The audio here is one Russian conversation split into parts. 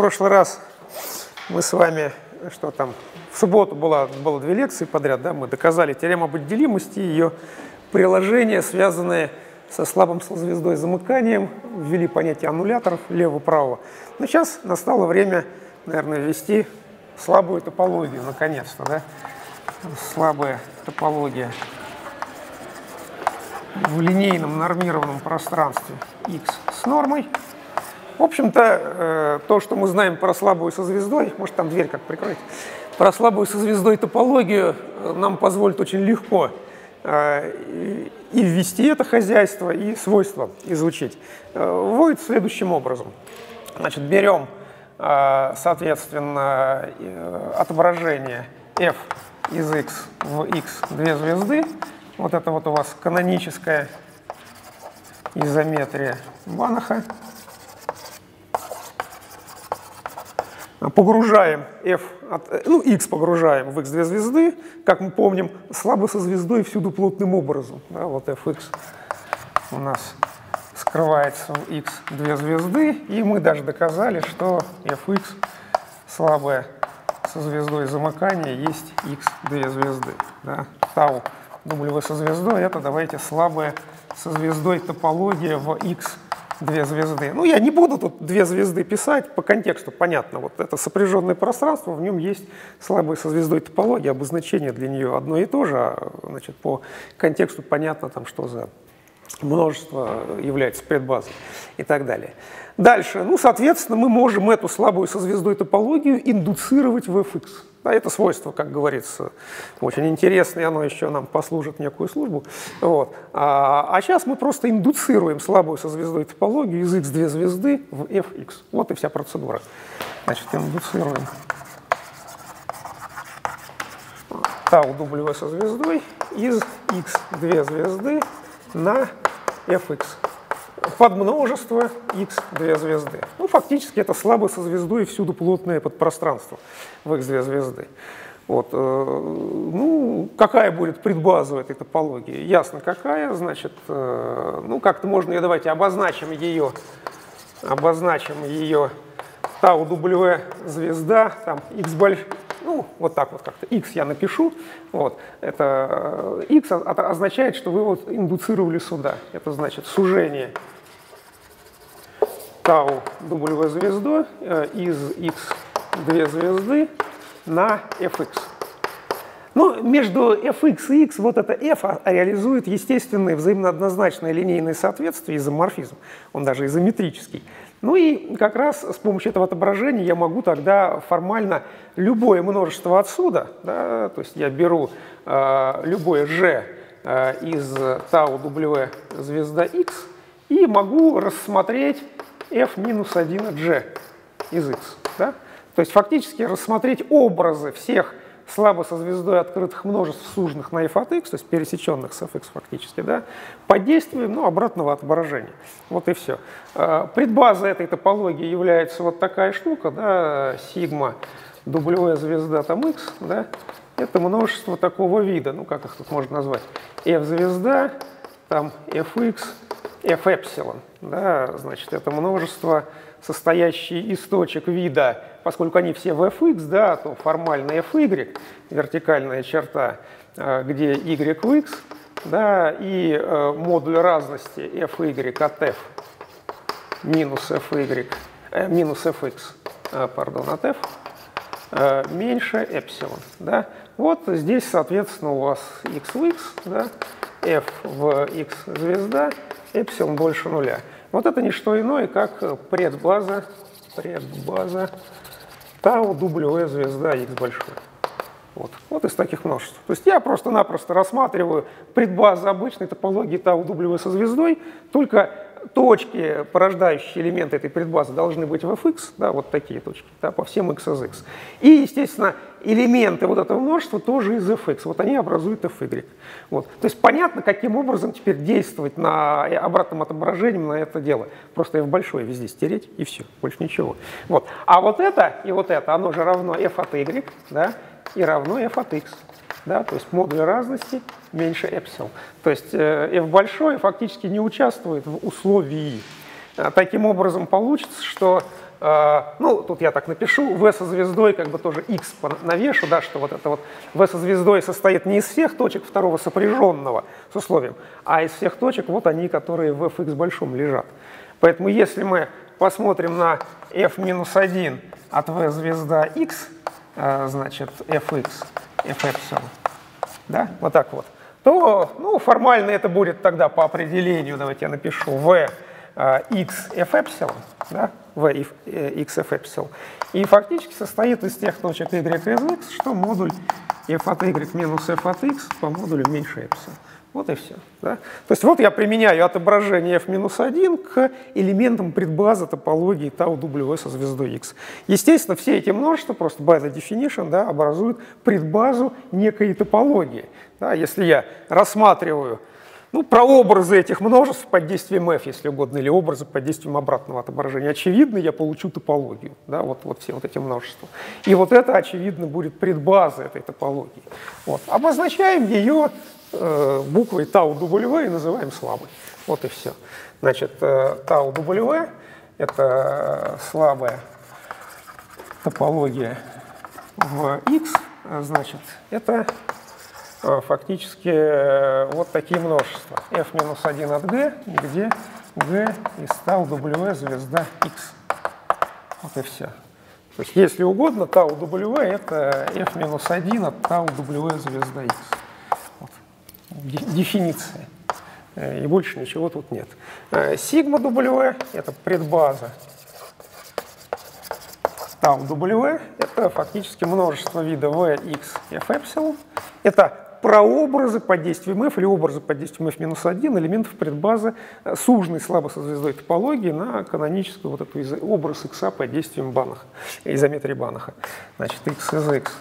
прошлый раз мы с вами, что там, в субботу было, было две лекции подряд, да, мы доказали теорему об отделимости, ее приложение, связанное со слабым звездой замыканием, ввели понятие аннуляторов лево-право. Но сейчас настало время, наверное, ввести слабую топологию, наконец-то, да? Слабая топология в линейном нормированном пространстве x с нормой. В общем-то, э, то, что мы знаем про слабую со звездой, может там дверь как прикрыть, про слабую со звездой топологию э, нам позволит очень легко э, и ввести это хозяйство, и свойства изучить. Вводит следующим образом. Значит, берем, соответственно, отображение f из x в x две звезды. Вот это вот у вас каноническая изометрия Банаха. Погружаем f, от, ну, x погружаем в x две звезды, как мы помним, слабо со звездой всюду плотным образом. Да, вот fx у нас скрывается в x две звезды, и мы даже доказали, что fx слабое со звездой замыкания есть x две звезды. Да. Тау W со звездой это давайте слабое со звездой топология в x две звезды. Ну, я не буду тут две звезды писать, по контексту понятно. Вот это сопряженное пространство, в нем есть слабая со звездой топология, обозначение для нее одно и то же, а, значит, по контексту понятно, там, что за множество является предбазой и так далее. Дальше, ну, соответственно, мы можем эту слабую со звездой топологию индуцировать в fx. Да, это свойство, как говорится, очень интересное, оно еще нам послужит некую службу. Вот. А, а сейчас мы просто индуцируем слабую со звездой топологию из x2 звезды в fx. Вот и вся процедура. Значит, индуцируем тау W со звездой из x2 звезды на fx под множество x две звезды. Ну, фактически это слабо со звездой всюду плотное подпространство в x две звезды. Вот, э, ну, какая будет предбаза этой топологии? Ясно, какая, значит, э, ну, как-то можно ее, давайте обозначим ее, обозначим ее тау W звезда, там, x больш, ну, вот так вот как-то, x я напишу, вот, это x э, означает, что вы вот индуцировали сюда, это значит сужение тау W звезду э, из x две звезды на fx. Ну, между fx и x вот это f а, реализует естественное взаимно однозначное линейное соответствие, изоморфизм, он даже изометрический. Ну и как раз с помощью этого отображения я могу тогда формально любое множество отсюда, да, то есть я беру э, любое g э, из тау w звезда x и могу рассмотреть f минус 1 g из x. Да? То есть фактически рассмотреть образы всех слабо со звездой открытых множеств, суженных на f от x, то есть пересеченных с fx фактически, да, под действием ну, обратного отображения. Вот и все. А, предбаза этой топологии является вот такая штука, да, сигма W звезда там x, да, это множество такого вида, ну как их тут можно назвать, f звезда, там fx, f эпсилон, да, значит, это множество, состоящее из точек вида, поскольку они все в fx, да, то формально fy, вертикальная черта, э, где y в x, да, и э, модуль разности fy от f минус fy, э, минус fx, э, пардон, от f, меньше эпсилон, да. Вот здесь, соответственно, у вас x в x, да, f в x звезда, эпсилон больше нуля. Вот это не что иное, как предбаза, предбаза тау W звезда x большой. Вот. вот из таких множеств. То есть я просто-напросто рассматриваю предбазы обычной топологии тау W со звездой, только точки, порождающие элементы этой предбазы, должны быть в fx, да, вот такие точки, да, по всем x из x. И, естественно, элементы вот этого множества тоже из fx, вот они образуют fy. Вот. То есть понятно, каким образом теперь действовать на обратном отображением на это дело. Просто f большое везде стереть, и все, больше ничего. Вот. А вот это и вот это, оно же равно f от y, да, и равно f от x да, то есть модуль разности меньше эпсилон. То есть э, f большой фактически не участвует в условии. Таким образом получится, что ну, тут я так напишу, v со звездой как бы тоже x навешу, да, что вот это вот v со звездой состоит не из всех точек второго сопряженного с условием, а из всех точек, вот они, которые в fx большом лежат. Поэтому если мы посмотрим на f-1 от v звезда x, значит, fx, f да, вот так вот, то ну, формально это будет тогда по определению, давайте я напишу, v x f эпсилон, да, v x f эпсилон, и фактически состоит из тех точек y из что модуль f от y минус f от x по модулю меньше эпсилон. Вот и все. Да? То есть вот я применяю отображение f-1 к элементам предбазы топологии tau w со звездой x. Естественно, все эти множества, просто by the definition, да, образуют предбазу некой топологии. Да? Если я рассматриваю ну, прообразы этих множеств под действием f, если угодно, или образы под действием обратного отображения. Очевидно, я получу топологию, да, вот, вот все вот эти множества. И вот это, очевидно, будет предбаза этой топологии. Вот. Обозначаем ее буквой тау W и называем слабой. Вот и все. Значит, э, тау W — это слабая топология в x, значит, это э, фактически э, вот такие множества. f-1 от g, где g из тау W звезда x. Вот и все. То есть, если угодно, тау W — это f-1 от тау W звезда x дефиниция. Э, и больше ничего тут нет. Э, сигма W – это предбаза. Тау W – это фактически множество вида V, X, F, эпсилон. Это прообразы под действием F или образы под действием F минус 1 элементов предбазы э, сужной слабо со звездой топологии на каноническую вот эту образ X под действием Банаха, изометрии Банаха. Значит, X из X,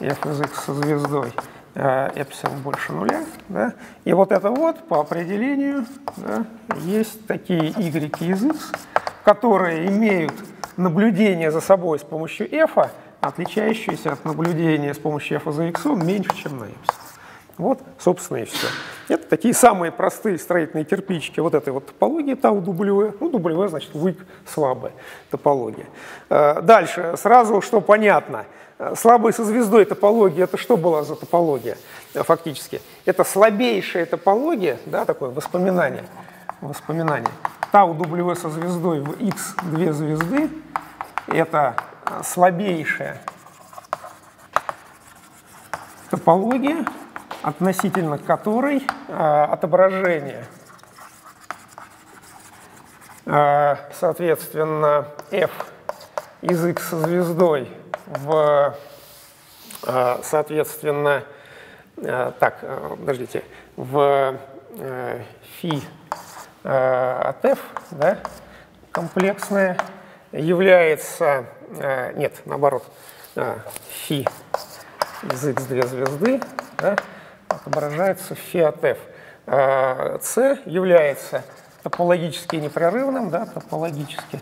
F из X со звездой – эпсилон больше нуля. Да? И вот это вот по определению да, есть такие y из x, которые имеют наблюдение за собой с помощью f, отличающиеся от наблюдения с помощью f за x меньше, чем на эпсилон. Вот, собственно, и все. Это такие самые простые строительные кирпичики вот этой вот топологии тау W. Ну, W значит weak, слабая топология. Э, дальше, сразу, что понятно – Слабая со звездой топология, это что была за топология э, фактически? Это слабейшая топология, да, такое воспоминание, воспоминание. Тау W со звездой в X две звезды, это э, слабейшая топология, относительно которой э, отображение, э, соответственно, f из x со звездой в, э, соответственно, э, так, э, подождите, в фи от f, да, комплексная, является, нет, наоборот, фи из x две звезды, да, отображается фи от f. c является топологически непрерывным, да, топологически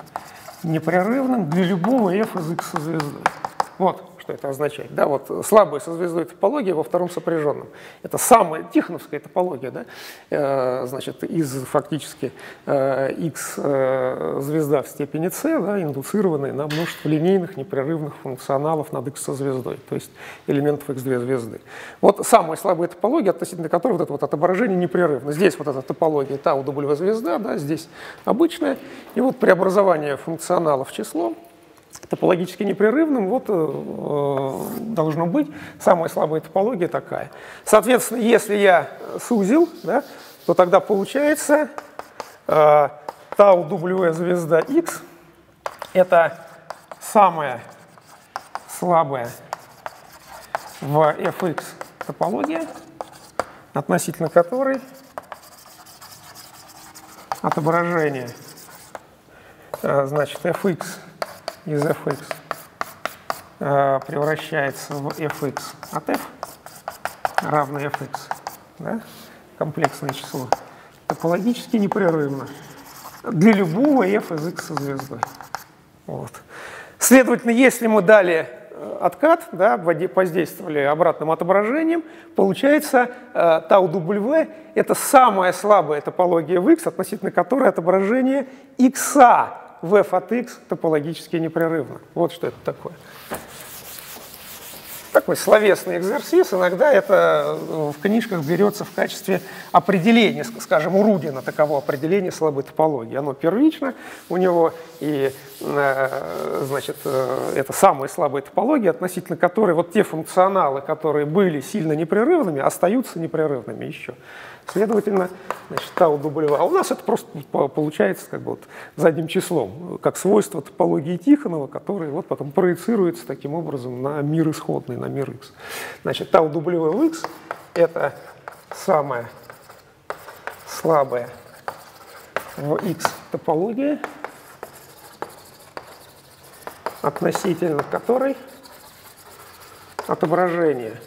непрерывным для любого f из x звезды. Вот что это означает. Да, вот слабая со звездой топология во втором сопряженном. Это самая тихоновская топология, да, э, значит, из фактически э, x э, звезда в степени c, да, индуцированная на множество линейных непрерывных функционалов над x со звездой, то есть элементов x2 звезды. Вот самая слабая топология, относительно которой вот это вот отображение непрерывно. Здесь вот эта топология тау W звезда, да, здесь обычная, и вот преобразование функционалов в число – топологически непрерывным, вот э, должно быть самая слабая топология такая. Соответственно, если я сузил, да, то тогда получается э, тау W звезда X это самая слабая в fx топология, относительно которой отображение э, значит fx из fx э, превращается в fx от f равно fx, да? комплексное число, топологически непрерывно для любого f из x со звездой. Вот. Следовательно, если мы дали откат, да, воздействовали обратным отображением, получается э, тау W – это самая слабая топология в X, относительно которой отображение X в f от X топологически непрерывно. Вот что это такое такой словесный экзерсис. Иногда это в книжках берется в качестве определения, скажем, у Рудина таково определение слабой топологии. Оно первично у него, и э, значит, э, это самая слабая топология, относительно которой вот те функционалы, которые были сильно непрерывными, остаются непрерывными еще. Следовательно, значит, тау W. А у нас это просто получается как бы вот задним числом, как свойство топологии Тихонова, который вот потом проецируется таким образом на мир исходный, на мир X. Значит, тау W в X – это самая слабая в X топология, относительно которой отображение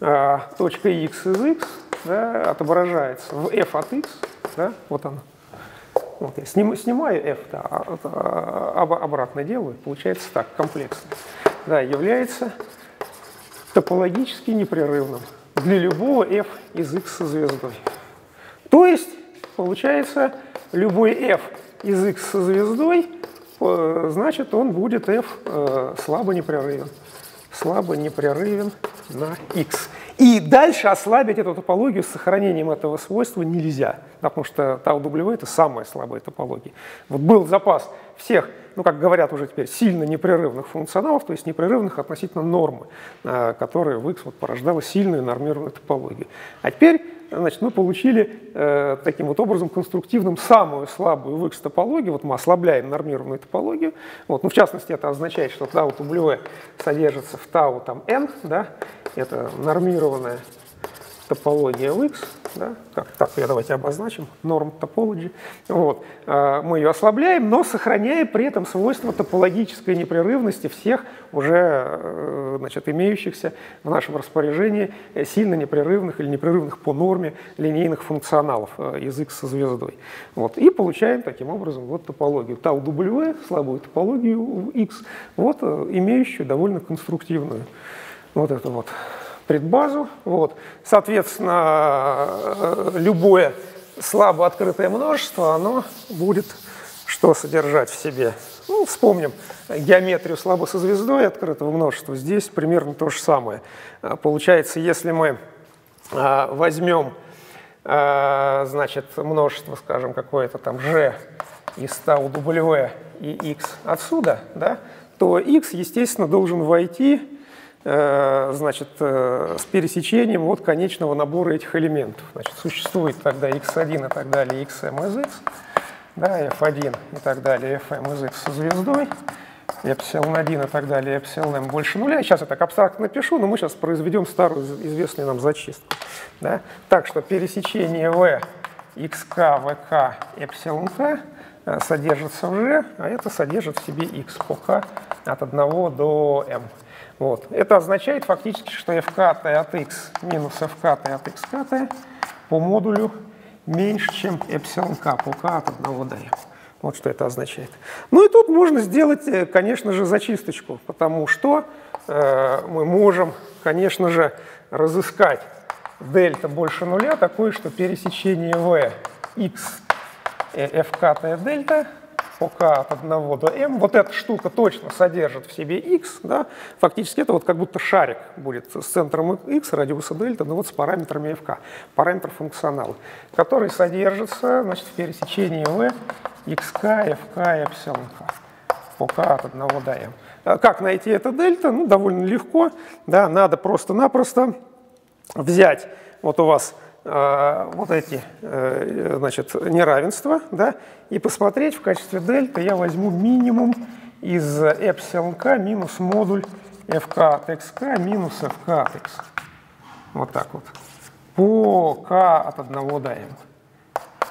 а, точка x из x – да, отображается в f от x, да, вот оно. Вот я сним, снимаю f, да, а, а, обратно делаю, получается так, комплексно. Да, является топологически непрерывным для любого f из x со звездой. То есть, получается, любой f из x со звездой, э, значит, он будет f э, слабо непрерывен. Слабо непрерывен на x. И дальше ослабить эту топологию с сохранением этого свойства нельзя, потому что tau-w – это самая слабая топология. Вот был запас всех, ну, как говорят уже теперь, сильно непрерывных функционалов, то есть непрерывных относительно нормы, э, которая в X вот порождала сильную нормированную топологию. А теперь значит, мы получили э, таким вот образом конструктивным самую слабую в X топологию. Вот мы ослабляем нормированную топологию. Вот, ну, в частности, это означает, что tau W содержится в tau там n, да, это нормированная топология в X, да, как, так я давайте обозначим, норм topology, вот, а, мы ее ослабляем, но сохраняя при этом свойства топологической непрерывности всех уже э, значит, имеющихся в нашем распоряжении сильно непрерывных или непрерывных по норме линейных функционалов э, из X со звездой. Вот, и получаем таким образом вот топологию. Tau W, слабую топологию X, вот, э, имеющую довольно конструктивную вот эту вот предбазу. Вот. Соответственно, э, любое слабо открытое множество, оно будет что содержать в себе? Ну, вспомним геометрию слабо со звездой открытого множества. Здесь примерно то же самое. Э, получается, если мы э, возьмем значит, множество, скажем, какое-то там g из тау w и x отсюда, да, то x, естественно, должен войти значит, э, с пересечением вот конечного набора этих элементов. Значит, существует тогда x1 и так далее, xm из x, да, f1 и так далее, fm из x со звездой, эпсилон 1 и так далее, эпсилон m больше нуля. Сейчас я так абстрактно напишу, но мы сейчас произведем старую известную нам зачистку. Да? Так что пересечение v, xk, vk, эпсилон k э, содержится в g, а это содержит в себе x по k от 1 до m. Вот. Это означает фактически, что fk от x минус fk от xk по модулю меньше, чем эпсилон k по k от 1 до m. Вот что это означает. Ну и тут можно сделать, э, конечно же, зачисточку, потому что э, мы можем, конечно же, разыскать дельта больше нуля, такое, что пересечение v x fk дельта по от 1 до m, вот эта штука точно содержит в себе x, да, фактически это вот как будто шарик будет с центром x, радиуса дельта, но вот с параметрами fk, параметр функционала, который содержится значит, в пересечении v, xk, fk эпсилон k по k от 1 до m. А как найти это дельта? Ну, довольно легко, да, надо просто-напросто взять, вот у вас вот эти э, значит, неравенства, да, и посмотреть в качестве дельта я возьму минимум из эпсилон k минус модуль fk от xk минус fk от x. Вот так вот. По k от 1 до m.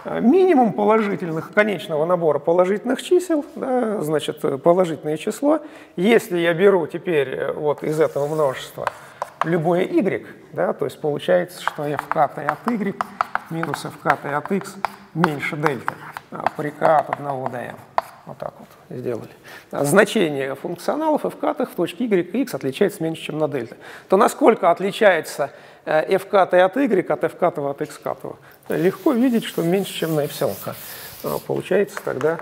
Э, минимум положительных, конечного набора положительных чисел, да, значит, положительное число. Если я беру теперь вот из этого множества любое y, да, то есть получается, что fk от y минус fk от x меньше дельта а, при k от 1 до m. вот так вот сделали, значение функционалов f в точке y и x отличается меньше, чем на дельта, то насколько отличается f от y от f от x легко видеть, что меньше, чем на эпсилон k. Получается тогда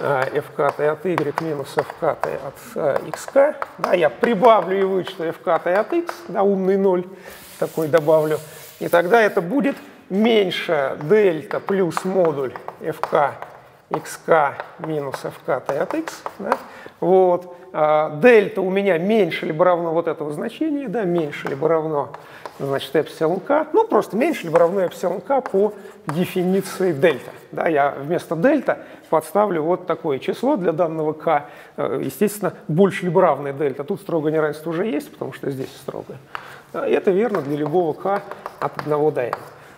f от y минус f от xk. Да, я прибавлю и вычту f от x, да, умный ноль такой добавлю. И тогда это будет меньше дельта плюс модуль fk xk минус fk t от x. Да? Вот. А, дельта у меня меньше либо равно вот этого значения, да, меньше либо равно значит, эпсилон k, ну просто меньше либо равно эпсилон k по дефиниции дельта. Да, я вместо дельта подставлю вот такое число для данного k, э, естественно, больше либо равное дельта. Тут строгое неравенство уже есть, потому что здесь строгое. Это верно для любого k от 1 до n.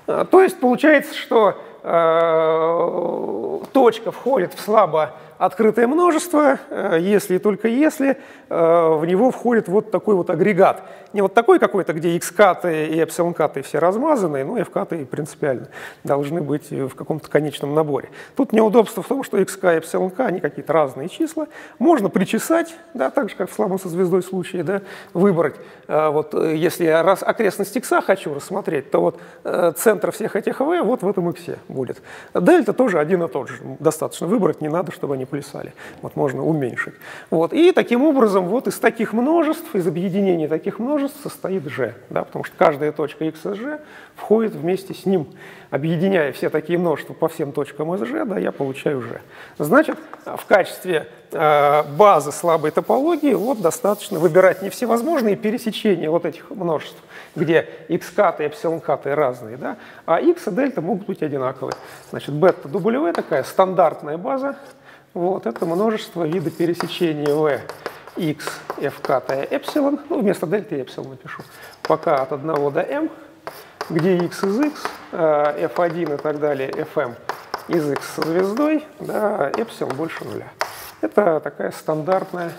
А, то есть получается, что э, точка входит в слабо открытое множество, э, если и только если э, в него входит вот такой вот агрегат. Не вот такой какой-то, где x-каты и эпсилон-каты все размазанные, но f-каты принципиально должны быть в каком-то конечном наборе. Тут неудобство в том, что x-к и эпсилон-к, они какие-то разные числа. Можно причесать, да, так же, как в слабом со звездой случае, да, выбрать. Э, вот если я раз окрестность x хочу рассмотреть, то вот центр всех этих v вот в этом x будет. Дельта тоже один и тот же. Достаточно выбрать, не надо, чтобы они плясали. Вот можно уменьшить. Вот. И таким образом вот из таких множеств, из объединения таких множеств состоит G, да, потому что каждая точка x из G входит вместе с ним. Объединяя все такие множества по всем точкам из G, да, я получаю G. Значит, в качестве э, базы слабой топологии вот достаточно выбирать не всевозможные пересечения вот этих множеств, где x и эпсилон каты разные, да, а x и дельта могут быть одинаковые. Значит, бета W такая стандартная база, вот, это множество вида пересечения v x, f, k, эпсилон, ну, вместо дельты эпсилон напишу, пока от 1 до m, где x из x, f1 и так далее, fm из x со звездой, да, эпсилон больше нуля. Это такая стандартная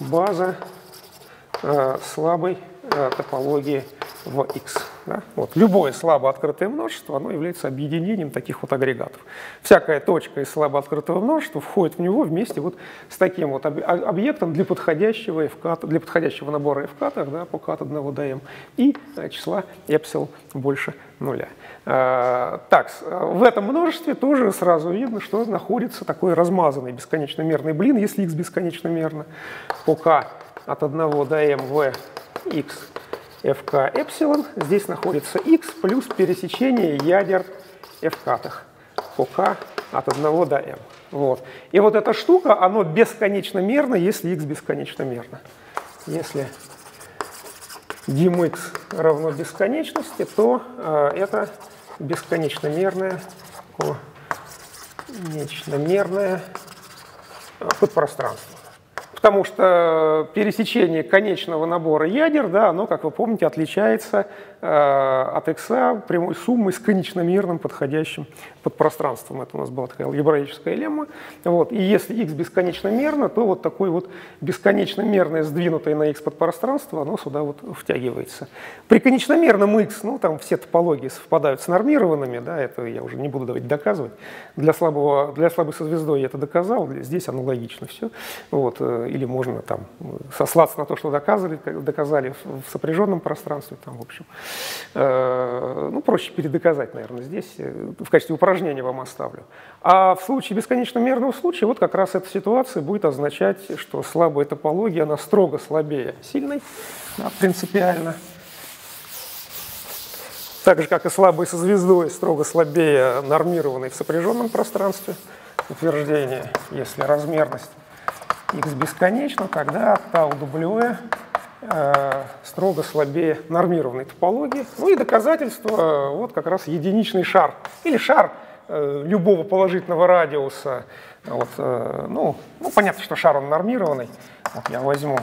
база э, слабой э, топологии в x. Да? Вот. Любое слабо открытое множество оно является объединением таких вот агрегатов. Всякая точка из слабо открытого множества входит в него вместе вот с таким вот объектом для подходящего, FK, для подходящего набора FK да, по k от 1 до m и э, числа эпсил больше нуля. А, так, в этом множестве тоже сразу видно, что находится такой размазанный бесконечно мерный блин, если x бесконечно мерно, по k от 1 до m в x fk эпсилон. Здесь находится x плюс пересечение ядер fk по k от 1 до m. Вот. И вот эта штука, оно бесконечно мерно, если x бесконечно мерно. Если dmx равно бесконечности, то э, это бесконечно мерное, конечно мерное подпространство потому что пересечение конечного набора ядер, да, оно, как вы помните, отличается от x прямой суммой с конечномерным подходящим подпространством. Это у нас была такая алгебраическая лемма. Вот. И если x бесконечно мерно, то вот такое вот бесконечно мерное сдвинутое на x подпространство, оно сюда вот втягивается. При конечномерном x, ну там все топологии совпадают с нормированными, да, это я уже не буду давать доказывать. Для, слабого, для слабой со звездой я это доказал, здесь аналогично все. Вот э, или можно там сослаться на то, что доказали, доказали в сопряженном пространстве, там, в общем. Э, ну, проще передоказать, наверное, здесь. Э, в качестве упражнения вам оставлю. А в случае бесконечно мерного случая, вот как раз эта ситуация будет означать, что слабая топология, она строго слабее сильной, да, принципиально. Так же, как и слабый со звездой, строго слабее нормированной в сопряженном пространстве. Утверждение, если размерность x бесконечно, тогда tau W строго слабее нормированной топологии. Ну и доказательство, э, вот как раз единичный шар, или шар э, любого положительного радиуса. Вот, э, ну, ну, понятно, что шар он нормированный. Вот я возьму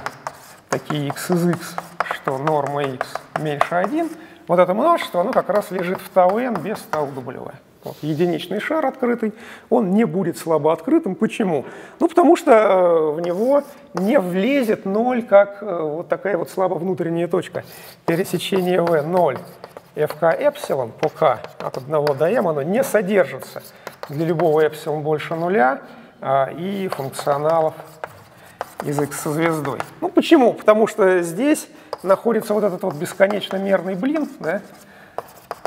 такие x из x, что норма x меньше 1. Вот это множество, оно как раз лежит в tau n без tau W. Вот, единичный шар открытый, он не будет слабо открытым. Почему? Ну, потому что э, в него не влезет ноль, как э, вот такая вот слабо внутренняя точка. Пересечение V 0 fk эпсилон по k от 1 до m, оно не содержится для любого эпсилон больше нуля и функционалов из x со звездой. Ну почему? Потому что здесь находится вот этот вот бесконечно мерный блин, да,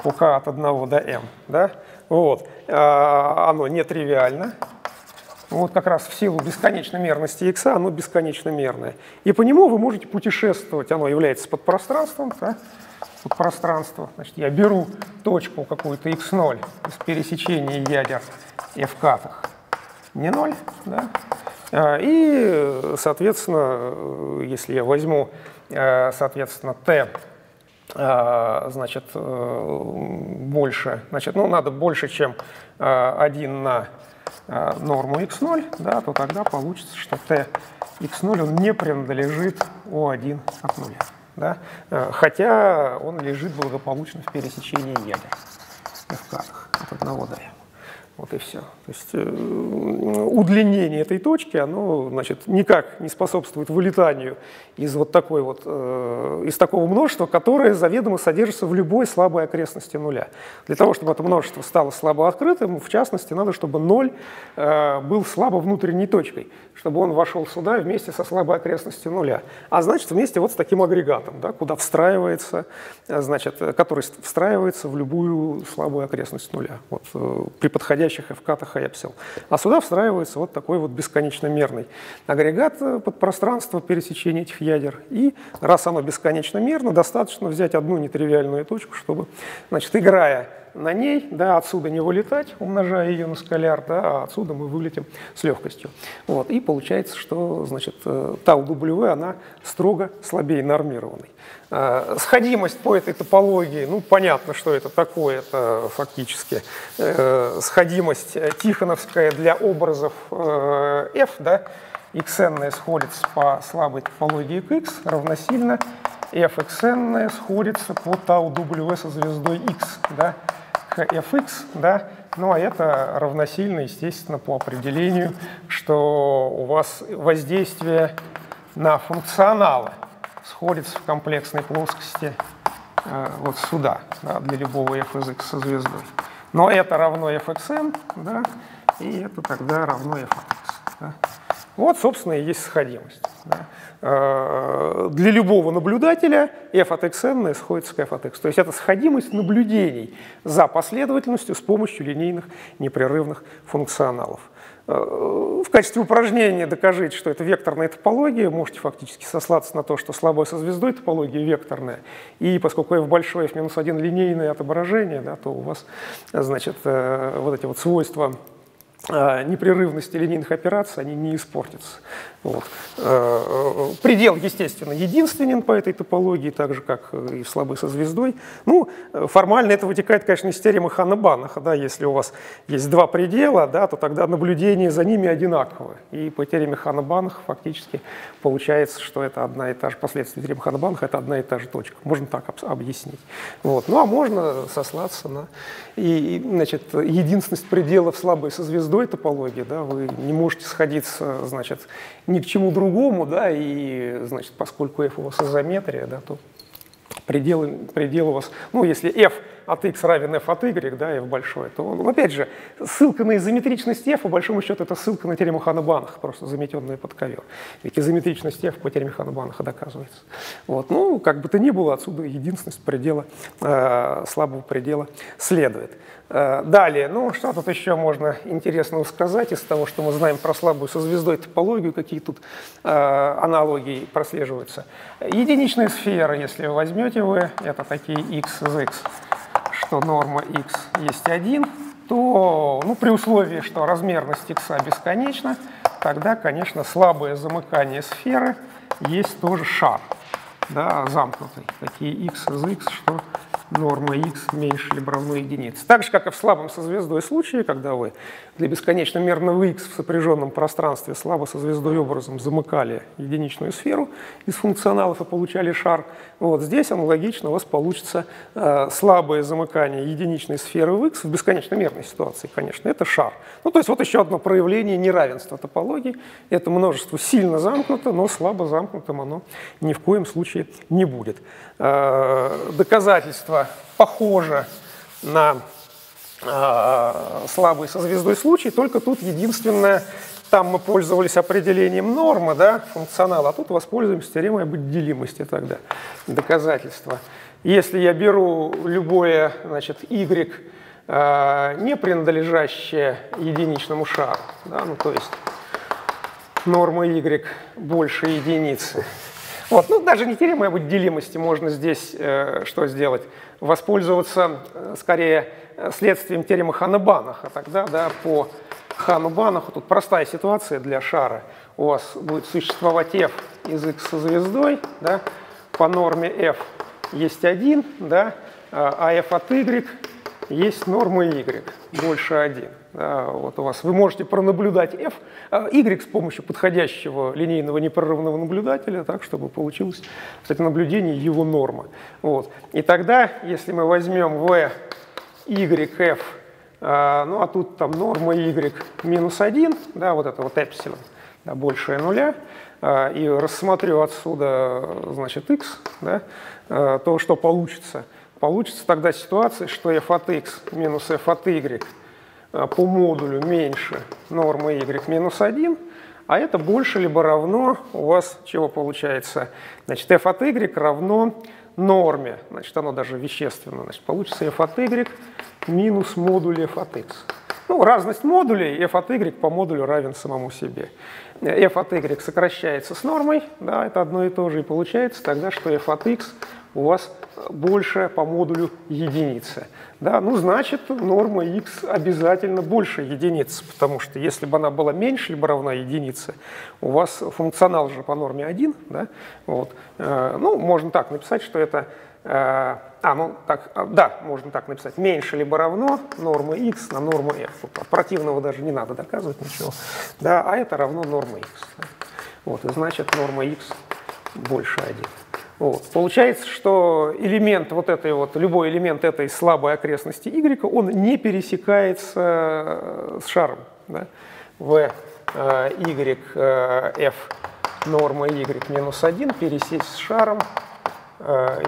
у k от 1 до m, да, вот, а, оно нетривиально, вот как раз в силу бесконечно мерности x, оно бесконечно мерное. И по нему вы можете путешествовать, оно является подпространством, да, подпространство. Значит, я беру точку какую-то x0 из пересечения ядер f катах, не 0, да, а, и, соответственно, если я возьму, э, соответственно, t значит, э, больше, значит, ну, надо больше, чем 1 э, на норму x0, да, то тогда получится, что t x0 он не принадлежит O1 от нуля. Да? Хотя он лежит благополучно в пересечении ядер f от 1 до. Вот и все. То есть э, удлинение этой точки, оно значит, никак не способствует вылетанию из вот такой вот, э, из такого множества, которое заведомо содержится в любой слабой окрестности нуля. Для того, чтобы это множество стало слабо открытым, в частности, надо, чтобы ноль э, был слабо внутренней точкой, чтобы он вошел сюда вместе со слабой окрестностью нуля. А значит, вместе вот с таким агрегатом, да, куда встраивается, э, значит, который встраивается в любую слабую окрестность нуля. Вот, э, при подходящем подходящих f-катах и эпсил. А сюда встраивается вот такой вот бесконечно мерный агрегат э, под пространство пересечения этих ядер. И раз оно бесконечно мерно, достаточно взять одну нетривиальную точку, чтобы, значит, играя на ней, да, отсюда не вылетать, умножая ее на скаляр, да, а отсюда мы вылетим с легкостью. Вот, и получается, что значит, э, тау W, она строго слабее нормированной. Э, сходимость по этой топологии, ну, понятно, что это такое, это фактически э, сходимость тихоновская для образов f, да, xn сходится по слабой топологии x равносильно fxn сходится по тау w со звездой x, да, к fx, да, ну а это равносильно, естественно, по определению, что у вас воздействие на функционалы сходится в комплексной плоскости э, вот сюда, да, для любого f из x со звездой. Но это равно fxn, да, и это тогда равно f от x. Да. Вот, собственно, и есть сходимость. Да. Э, для любого наблюдателя f от xn сходится к f от x. То есть это сходимость наблюдений за последовательностью с помощью линейных непрерывных функционалов. Э, в качестве упражнения докажите, что это векторная топология. Можете фактически сослаться на то, что слабая со звездой топология векторная. И поскольку f большой, f-1 линейное отображение, да, то у вас значит, э, вот эти вот свойства непрерывности линейных операций, они не испортятся. Вот. Э, э, предел, естественно, единственен по этой топологии, так же, как и в слабой со звездой. Ну, формально это вытекает, конечно, из теоремы Хана-Банаха. Да, если у вас есть два предела, да, то тогда наблюдение за ними одинаково. И по теореме Хана-Банаха фактически получается, что это одна и та же, последствия теоремы Хана-Банаха, это одна и та же точка. Можно так объяснить. Вот. Ну, а можно сослаться на и, значит, единственность пределов слабой со звездой топологии, да, вы не можете сходиться, значит, ни к чему другому, да, и, значит, поскольку f у вас изометрия, да, то предел, предел у вас, ну, если f от x равен f от y, да, f большой, то, ну, опять же, ссылка на изометричность f, по большому счету, это ссылка на теорему Хана-Банаха, просто заметенная под ковер. Ведь изометричность f по теореме Хана-Банаха доказывается. Вот, ну, как бы то ни было, отсюда единственность предела, э, слабого предела следует. Э, далее, ну, что тут еще можно интересного сказать из того, что мы знаем про слабую со звездой топологию, какие тут э, аналогии прослеживаются. Единичная сфера, если вы возьмете вы, это такие x из x, что норма x есть 1, то ну, при условии, что размерность x бесконечна, тогда, конечно, слабое замыкание сферы есть тоже шар, да, замкнутый. Такие x из x, что норма x меньше либо равно единице. Так же, как и в слабом со звездой случае, когда вы для бесконечно мерного x в сопряженном пространстве слабо со звездой образом замыкали единичную сферу из функционалов и получали шар, вот здесь аналогично у вас получится э, слабое замыкание единичной сферы в x в бесконечно мерной ситуации, конечно, это шар. Ну, то есть вот еще одно проявление неравенства топологии. Это множество сильно замкнуто, но слабо замкнутым оно ни в коем случае не будет. Э, доказательство похоже на э, слабый со звездой случай, только тут единственное там мы пользовались определением нормы, да, функционала, а тут воспользуемся теоремой об отделимости тогда, доказательства. Если я беру любое, значит, y, э, не принадлежащее единичному шару, да, ну то есть норма y больше единицы, вот, ну, даже не теоремой об отделимости можно здесь э, что сделать? Воспользоваться э, скорее следствием теоремы Ханна-Банаха. Тогда да, по Хану-Банаху тут простая ситуация для шара. У вас будет существовать f из x со звездой, да, по норме f есть 1, да, а f от y есть норма y больше 1. Да, вот у вас вы можете пронаблюдать f, а y с помощью подходящего линейного непрерывного наблюдателя, так, чтобы получилось, кстати, наблюдение его нормы. Вот. И тогда, если мы возьмем v, y, f, а, ну а тут там норма y минус 1, да, вот это вот эпсилон, да, большее нуля, а, и рассмотрю отсюда, значит, x, да, а, то что получится? Получится тогда ситуация, что f от x минус f от y по модулю меньше нормы y минус 1, а это больше либо равно у вас чего получается? Значит, f от y равно норме, значит, оно даже вещественно, значит, получится f от y минус модуль f от x. Ну, разность модулей f от y по модулю равен самому себе. f от y сокращается с нормой, да, это одно и то же, и получается тогда, что f от x у вас больше по модулю единицы. Да, ну, значит, норма x обязательно больше единицы, потому что если бы она была меньше либо равна единице, у вас функционал же по норме 1, да, вот, э, ну, можно так написать, что это э, а, ну так, а, да, можно так написать. Меньше либо равно норма x на норму f. Противного даже не надо доказывать ничего. Да, а это равно норма x. Вот, и значит норма x больше 1. Вот. Получается, что элемент вот этой вот, любой элемент этой слабой окрестности y, он не пересекается э, с шаром. Да? v э, y э, f норма y минус 1 пересечь с шаром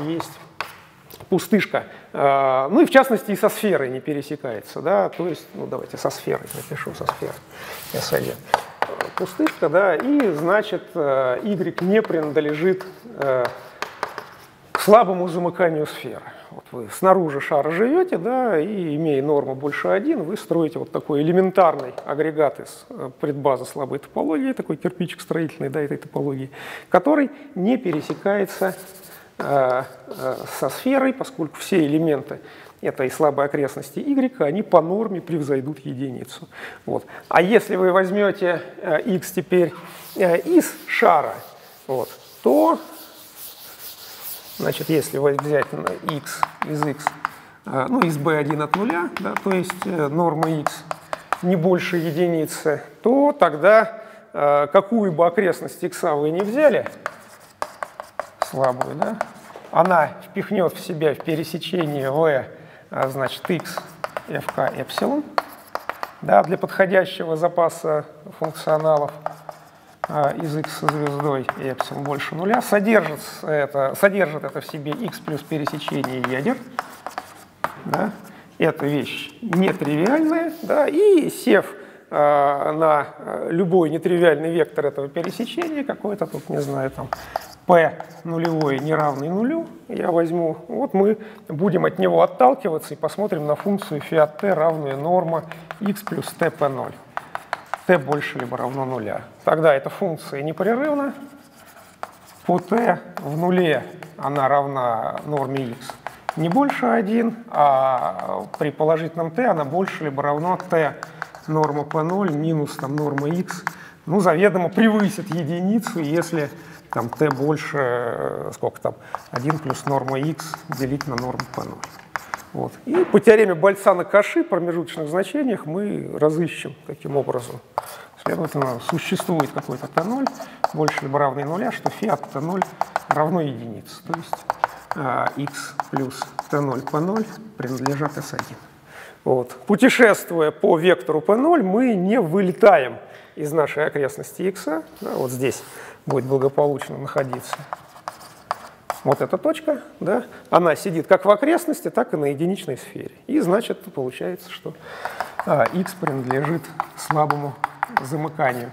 есть пустышка. Ну и в частности и со сферой не пересекается. Да? То есть, ну давайте со сферой напишу, со сферой S1. Пустышка, да, и значит y не принадлежит слабому замыканию сферы. Вот вы снаружи шара живете, да, и имея норму больше 1, вы строите вот такой элементарный агрегат из э, предбазы слабой топологии, такой кирпичик строительный да, этой топологии, который не пересекается Э, э, со сферой, поскольку все элементы этой слабой окрестности y, они по норме превзойдут единицу. Вот. А если вы возьмете x э, теперь из шара, вот, то, значит, если взять x из x, ну, из b1 от нуля, да, то есть норма x не больше единицы, то тогда какую бы окрестность x вы не взяли, слабую, да, она впихнет в себя в пересечение v, значит, x, fk, эпсилон, да, для подходящего запаса функционалов из x со звездой и эпсилон больше нуля, содержит это, содержит это в себе x плюс пересечение ядер, да, эта вещь нетривиальная, да, и сев э, на любой нетривиальный вектор этого пересечения, какой-то тут, не знаю, там, p нулевой не равный нулю, я возьму, вот мы будем от него отталкиваться и посмотрим на функцию фиат t равную норма x плюс tp0. T больше либо равно нуля. Тогда эта функция непрерывна. По t в нуле она равна норме x не больше 1, а при положительном t она больше либо равно t норма p0 минус там, норма x, ну, заведомо превысит единицу, если там t больше, э, сколько там, 1 плюс норма x делить на норму p0. Вот. И по теореме Бальцана-Каши промежуточных значениях мы разыщем таким образом. Следовательно, существует какой-то t0 больше либо равный нуля, что фи от t0 равно единице. То есть э, x плюс t0 p0 принадлежат s1. Вот. Путешествуя по вектору p0, мы не вылетаем из нашей окрестности x, да, вот здесь будет благополучно находиться. Вот эта точка, да, она сидит как в окрестности, так и на единичной сфере. И значит, получается, что а, x принадлежит слабому замыкание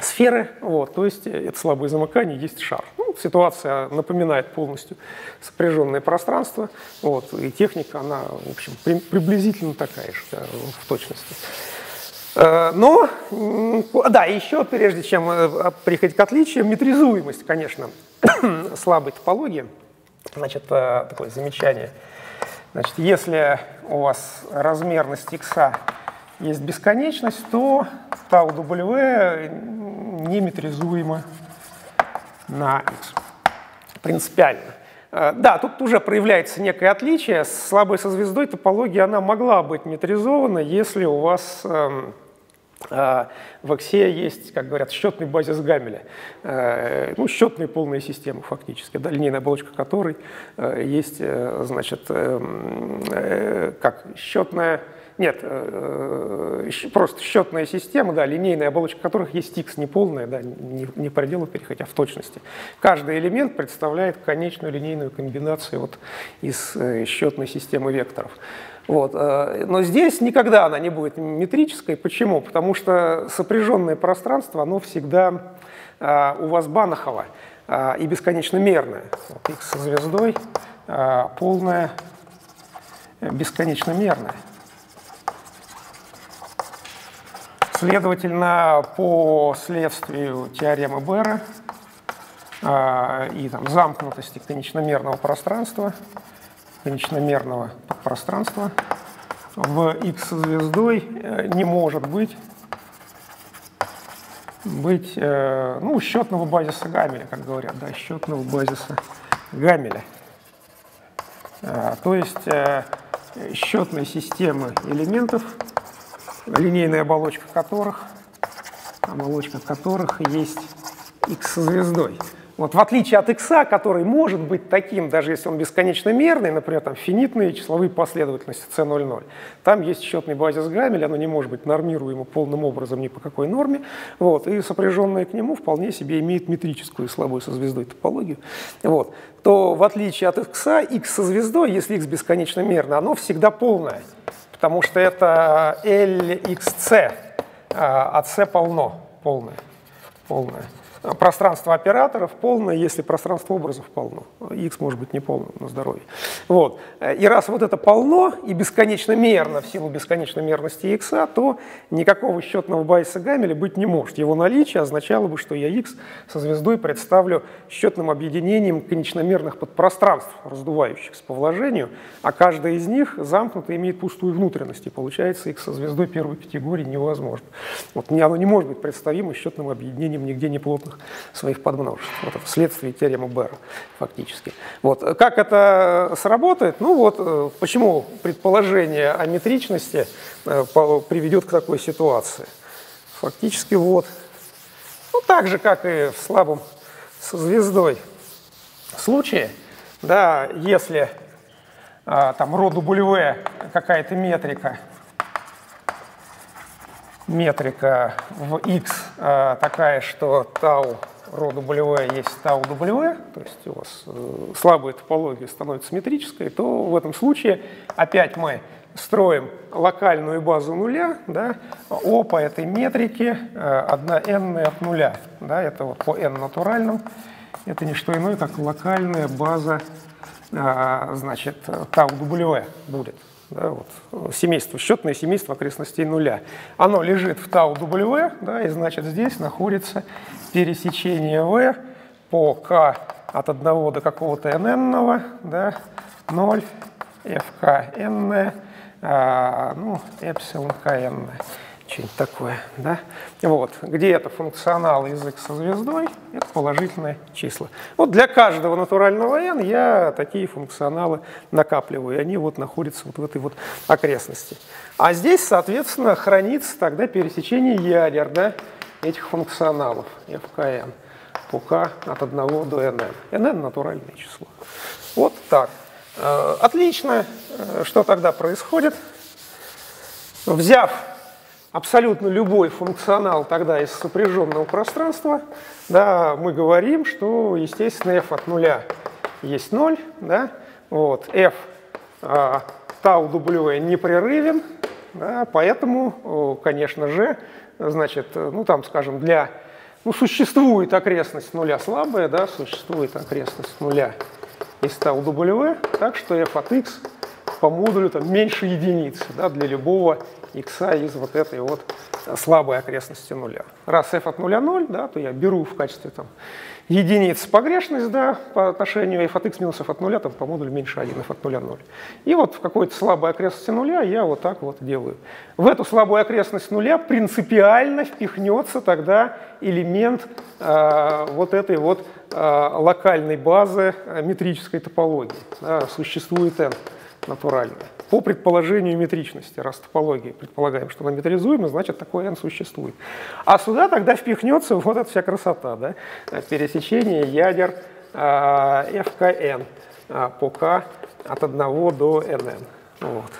сферы, вот, то есть это слабое замыкание, есть шар. Ну, ситуация напоминает полностью сопряженное пространство, вот, и техника, она, в общем, при, приблизительно такая же да, в точности. Э, но, да, еще прежде чем э, переходить к отличиям, метризуемость, конечно, слабой топологии. Значит, э, такое замечание. Значит, если у вас размерность x есть бесконечность, то tau w не метризуема на x. Принципиально. Да, тут уже проявляется некое отличие. Слабой со звездой топология она могла быть метризована, если у вас эм, а, в Оксе есть, как говорят, счетный базис Гамеля, э, ну, счетные полные системы фактически, да, линейная оболочка которой э, есть, э, значит, как счетная, нет, просто счетная система, да, линейная оболочка которых есть x неполная, да, не, не по пределу переходя, в точности. Каждый элемент представляет конечную линейную комбинацию вот из счетной системы векторов. Вот. Э, но здесь никогда она не будет метрической. Почему? Потому что сопряженное пространство, оно всегда э, у вас Банахово э, и бесконечно мерное. Вот x со звездой полное, бесконечно мерное. Следовательно, по следствию теоремы Бера и там, замкнутости конечномерного пространства, конечномерного пространства в x звездой э, не может быть быть э, ну, счетного базиса Гамеля, как говорят, да, счетного базиса Гамеля. Э, то есть счетной системы элементов, линейная оболочка которых, оболочка которых есть x звездой. Вот в отличие от x, который может быть таким, даже если он бесконечно мерный, например, там финитные числовые последовательности c00, там есть счетный базис Гамеля, оно не может быть нормируемо полным образом ни по какой норме, вот, и сопряженное к нему вполне себе имеет метрическую слабую со звездой топологию, вот, то в отличие от x, x со звездой, если x бесконечно мерно, оно всегда полное, потому что это LXC, а C полно, полное, полное пространство операторов полное, если пространство образов полно. X может быть не полным на здоровье. Вот. И раз вот это полно и бесконечно мерно в силу бесконечной мерности X, то никакого счетного байса Гамеля быть не может. Его наличие означало бы, что я X со звездой представлю счетным объединением конечномерных подпространств, раздувающихся по вложению, а каждая из них замкнута имеет пустую внутренность, и получается X со звездой первой категории невозможно. Вот оно не может быть представимо счетным объединением нигде не плотно крупных своих подмножеств. Вот это следствие теоремы Бера фактически. Вот. Как это сработает? Ну вот, э, почему предположение о метричности э, приведет к такой ситуации? Фактически вот, ну так же, как и в слабом со звездой случае, да, если а, там роду Бульве какая-то метрика метрика в x э, такая, что тау рода W есть тау W, то есть у вас э, слабая топология становится метрической, то в этом случае опять мы строим локальную базу нуля, да, О по этой метрике э, 1 n от нуля. Да, это вот по n натуральным. Это не что иное, как локальная база э, значит, тау W будет да, вот, семейство, счетное семейство окрестностей нуля. Оно лежит в тау W, да, и значит здесь находится пересечение V по k от 1 до какого-то nn, да, 0, fk n, а, ну, эпсилон kn что-нибудь такое, да? Вот, где это функционал язык со звездой, это положительные числа. Вот для каждого натурального n я такие функционалы накапливаю, и они вот находятся вот в этой вот окрестности. А здесь, соответственно, хранится тогда пересечение ядер, да, этих функционалов, fkn, k от 1 до nn. nn – натуральное число. Вот так. Э, отлично. Э, что тогда происходит? Взяв абсолютно любой функционал тогда из сопряженного пространства, да, мы говорим, что, естественно, f от нуля есть 0, да, вот, f тау w непрерывен, да, поэтому, конечно же, значит, ну там, скажем, для, ну существует окрестность нуля слабая, да, существует окрестность нуля из тау W, так что f от x по модулю там меньше единицы, да, для любого x из вот этой вот слабой окрестности нуля. Раз f от нуля 0, да, то я беру в качестве там, единиц погрешность да, по отношению f от x минус f от нуля, там по модулю меньше 1, f от нуля 0. И вот в какой-то слабой окрестности нуля я вот так вот делаю. В эту слабую окрестность нуля принципиально впихнется тогда элемент э, вот этой вот э, локальной базы э, метрической топологии. Да, существует n натуральная по предположению метричности, раз топологии предполагаем, что она метризуема, значит такой n существует. А сюда тогда впихнется вот эта вся красота, да? пересечение ядер э, fkn э, по k от 1 до nn. Вот.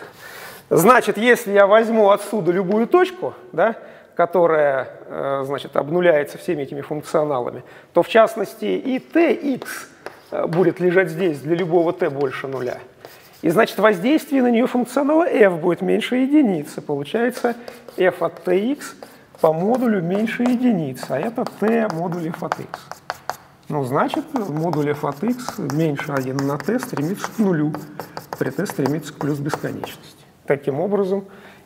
Значит, если я возьму отсюда любую точку, да, которая э, значит, обнуляется всеми этими функционалами, то в частности и tx э, будет лежать здесь для любого t больше нуля. И значит воздействие на нее функционала f будет меньше единицы. Получается f от tx по модулю меньше единицы, а это t модуль f от x. Ну, значит, модуль f от x меньше 1 на t стремится к нулю, при t стремится к плюс бесконечности. Таким образом,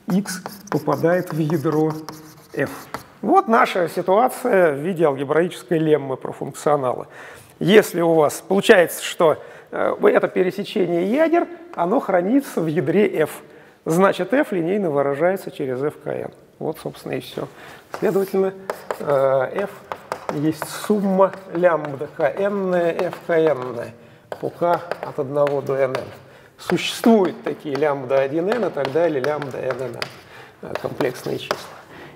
x попадает в ядро f. Вот наша ситуация в виде алгебраической леммы про функционалы. Если у вас получается, что Э, это пересечение ядер, оно хранится в ядре f. Значит, f линейно выражается через fkn. Вот, собственно, и все. Следовательно, э, f есть сумма лямбда kn fkn по k от 1 до nn. Существуют такие лямбда 1n и так далее, лямбда nn, э, комплексные числа.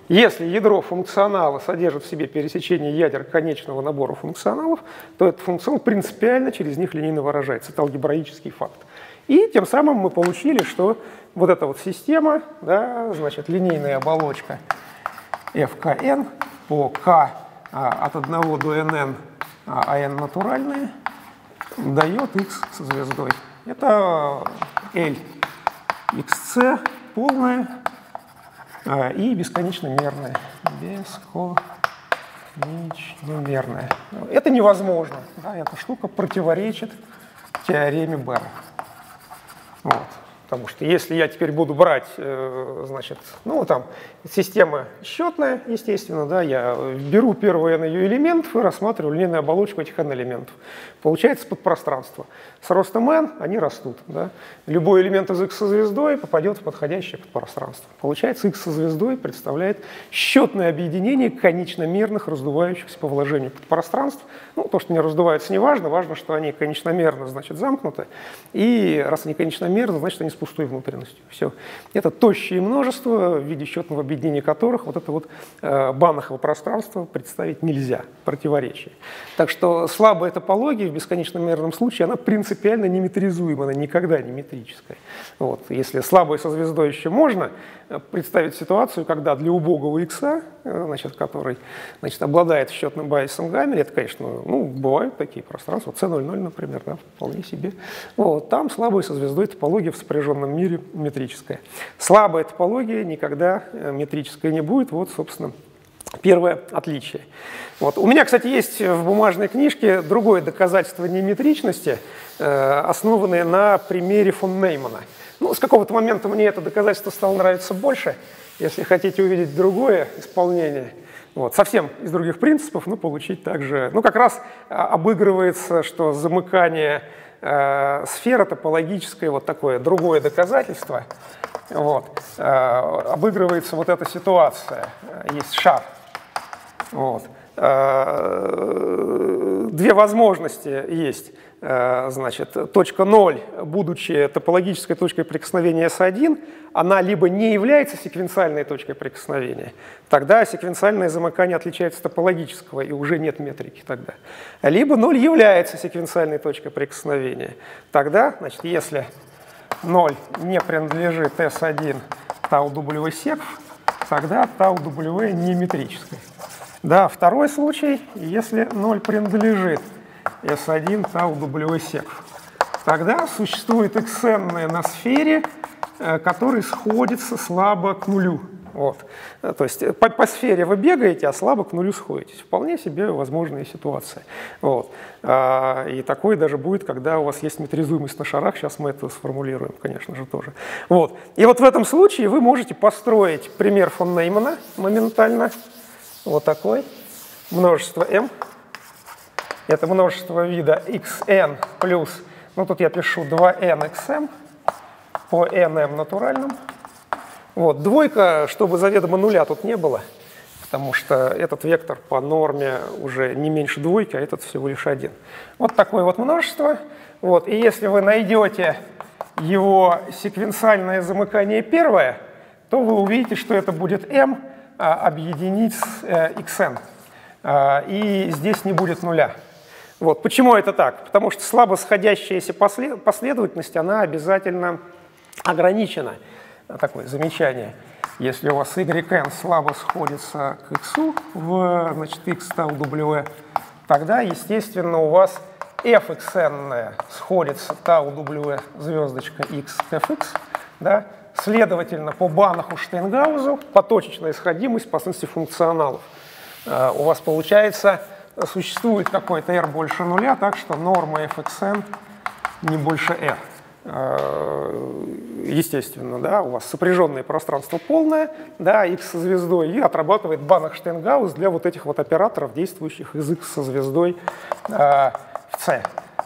Если ядро функционала содержит в себе пересечение ядер конечного набора функционалов, то этот функционал принципиально через них линейно выражается. Это алгебраический факт. И тем самым мы получили, что вот эта вот система, да, значит, линейная оболочка fkn по k а, от 1 до nn, а n натуральные, дает x со звездой. Это L xc полная а, и бесконечно мерное. Бесконечно мерное. Это невозможно. Да, эта штука противоречит теореме Бера. Вот. Потому что если я теперь буду брать, э, значит, ну там система счетная, естественно, да, я беру первый n ее элементов и рассматриваю линейную оболочку этих n элементов. Получается подпространство. С ростом n они растут. Да. Любой элемент из x со звездой попадет в подходящее подпространство. Получается, x со звездой представляет счетное объединение конечномерных раздувающихся по вложению подпространств. Ну, то, что не раздуваются, не важно. Важно, что они конечномерно, значит, замкнуты. И раз они конечномерно, значит, они с пустой внутренностью. Все. Это тощие множества, в виде счетного объединения которых вот это вот э, банахово пространство представить нельзя, противоречие. Так что слабая топология в бесконечном мерном случае, она принципиально не метризуема, она никогда не метрическая. Вот. Если слабой со звездой еще можно представить ситуацию, когда для убогого икса, э, значит, который значит, обладает счетным байсом Гаммеля, это, конечно, ну, бывают такие пространства, C00, например, да, вполне себе. Вот. Там слабая со звездой топология в сопряженном мире метрическая. Слабая топология никогда э, метрическая не будет. Вот, собственно, первое отличие. Вот. У меня, кстати, есть в бумажной книжке другое доказательство неметричности, э, основанное на примере фон Неймана. Ну, с какого-то момента мне это доказательство стало нравиться больше. Если хотите увидеть другое исполнение, вот, совсем из других принципов, но получить также... Ну, как раз а, обыгрывается, что замыкание э, сфера топологическая, вот такое другое доказательство, вот, э, обыгрывается вот эта ситуация. Есть шар. Вот. Э, две возможности есть. Э, значит, точка 0, будучи топологической точкой прикосновения S1, она либо не является секвенциальной точкой прикосновения, тогда секвенциальное замыкание отличается от топологического, и уже нет метрики тогда. Либо 0 является секвенциальной точкой прикосновения. Тогда, значит, если 0 не принадлежит S1 tau W сек, тогда tau W не метрическая. Да, второй случай, если 0 принадлежит S1 tau W сек. Тогда существует xn на сфере, э, который сходится слабо к нулю. Вот. То есть по, по сфере вы бегаете, а слабо к нулю сходитесь. Вполне себе возможная ситуация. Вот. А, и такое даже будет, когда у вас есть метризуемость на шарах. Сейчас мы это сформулируем, конечно же, тоже. Вот. И вот в этом случае вы можете построить пример фон Неймана моментально. Вот такой. Множество m. Это множество вида xn плюс, ну тут я пишу 2n xm по nm натуральным. Вот. Двойка, чтобы заведомо нуля тут не было, потому что этот вектор по норме уже не меньше двойки, а этот всего лишь один. Вот такое вот множество. Вот. И если вы найдете его секвенциальное замыкание первое, то вы увидите, что это будет m а, объединить с э, xn. А, и здесь не будет нуля. Вот. Почему это так? Потому что слабо сходящаяся последовательность, она обязательно ограничена такое замечание. Если у вас yn слабо сходится к x в значит, x тау w, тогда, естественно, у вас fxn сходится тау w звездочка x fx, да? следовательно, по Банаху Штейнгаузу поточечная сходимость по функционалов. Э, у вас получается, существует какой-то r больше нуля, так что норма fxn не больше r. Э, естественно, да, у вас сопряженное пространство полное, да, x со звездой, и отрабатывает банах Штейнгаус для вот этих вот операторов, действующих из x со звездой э, в C.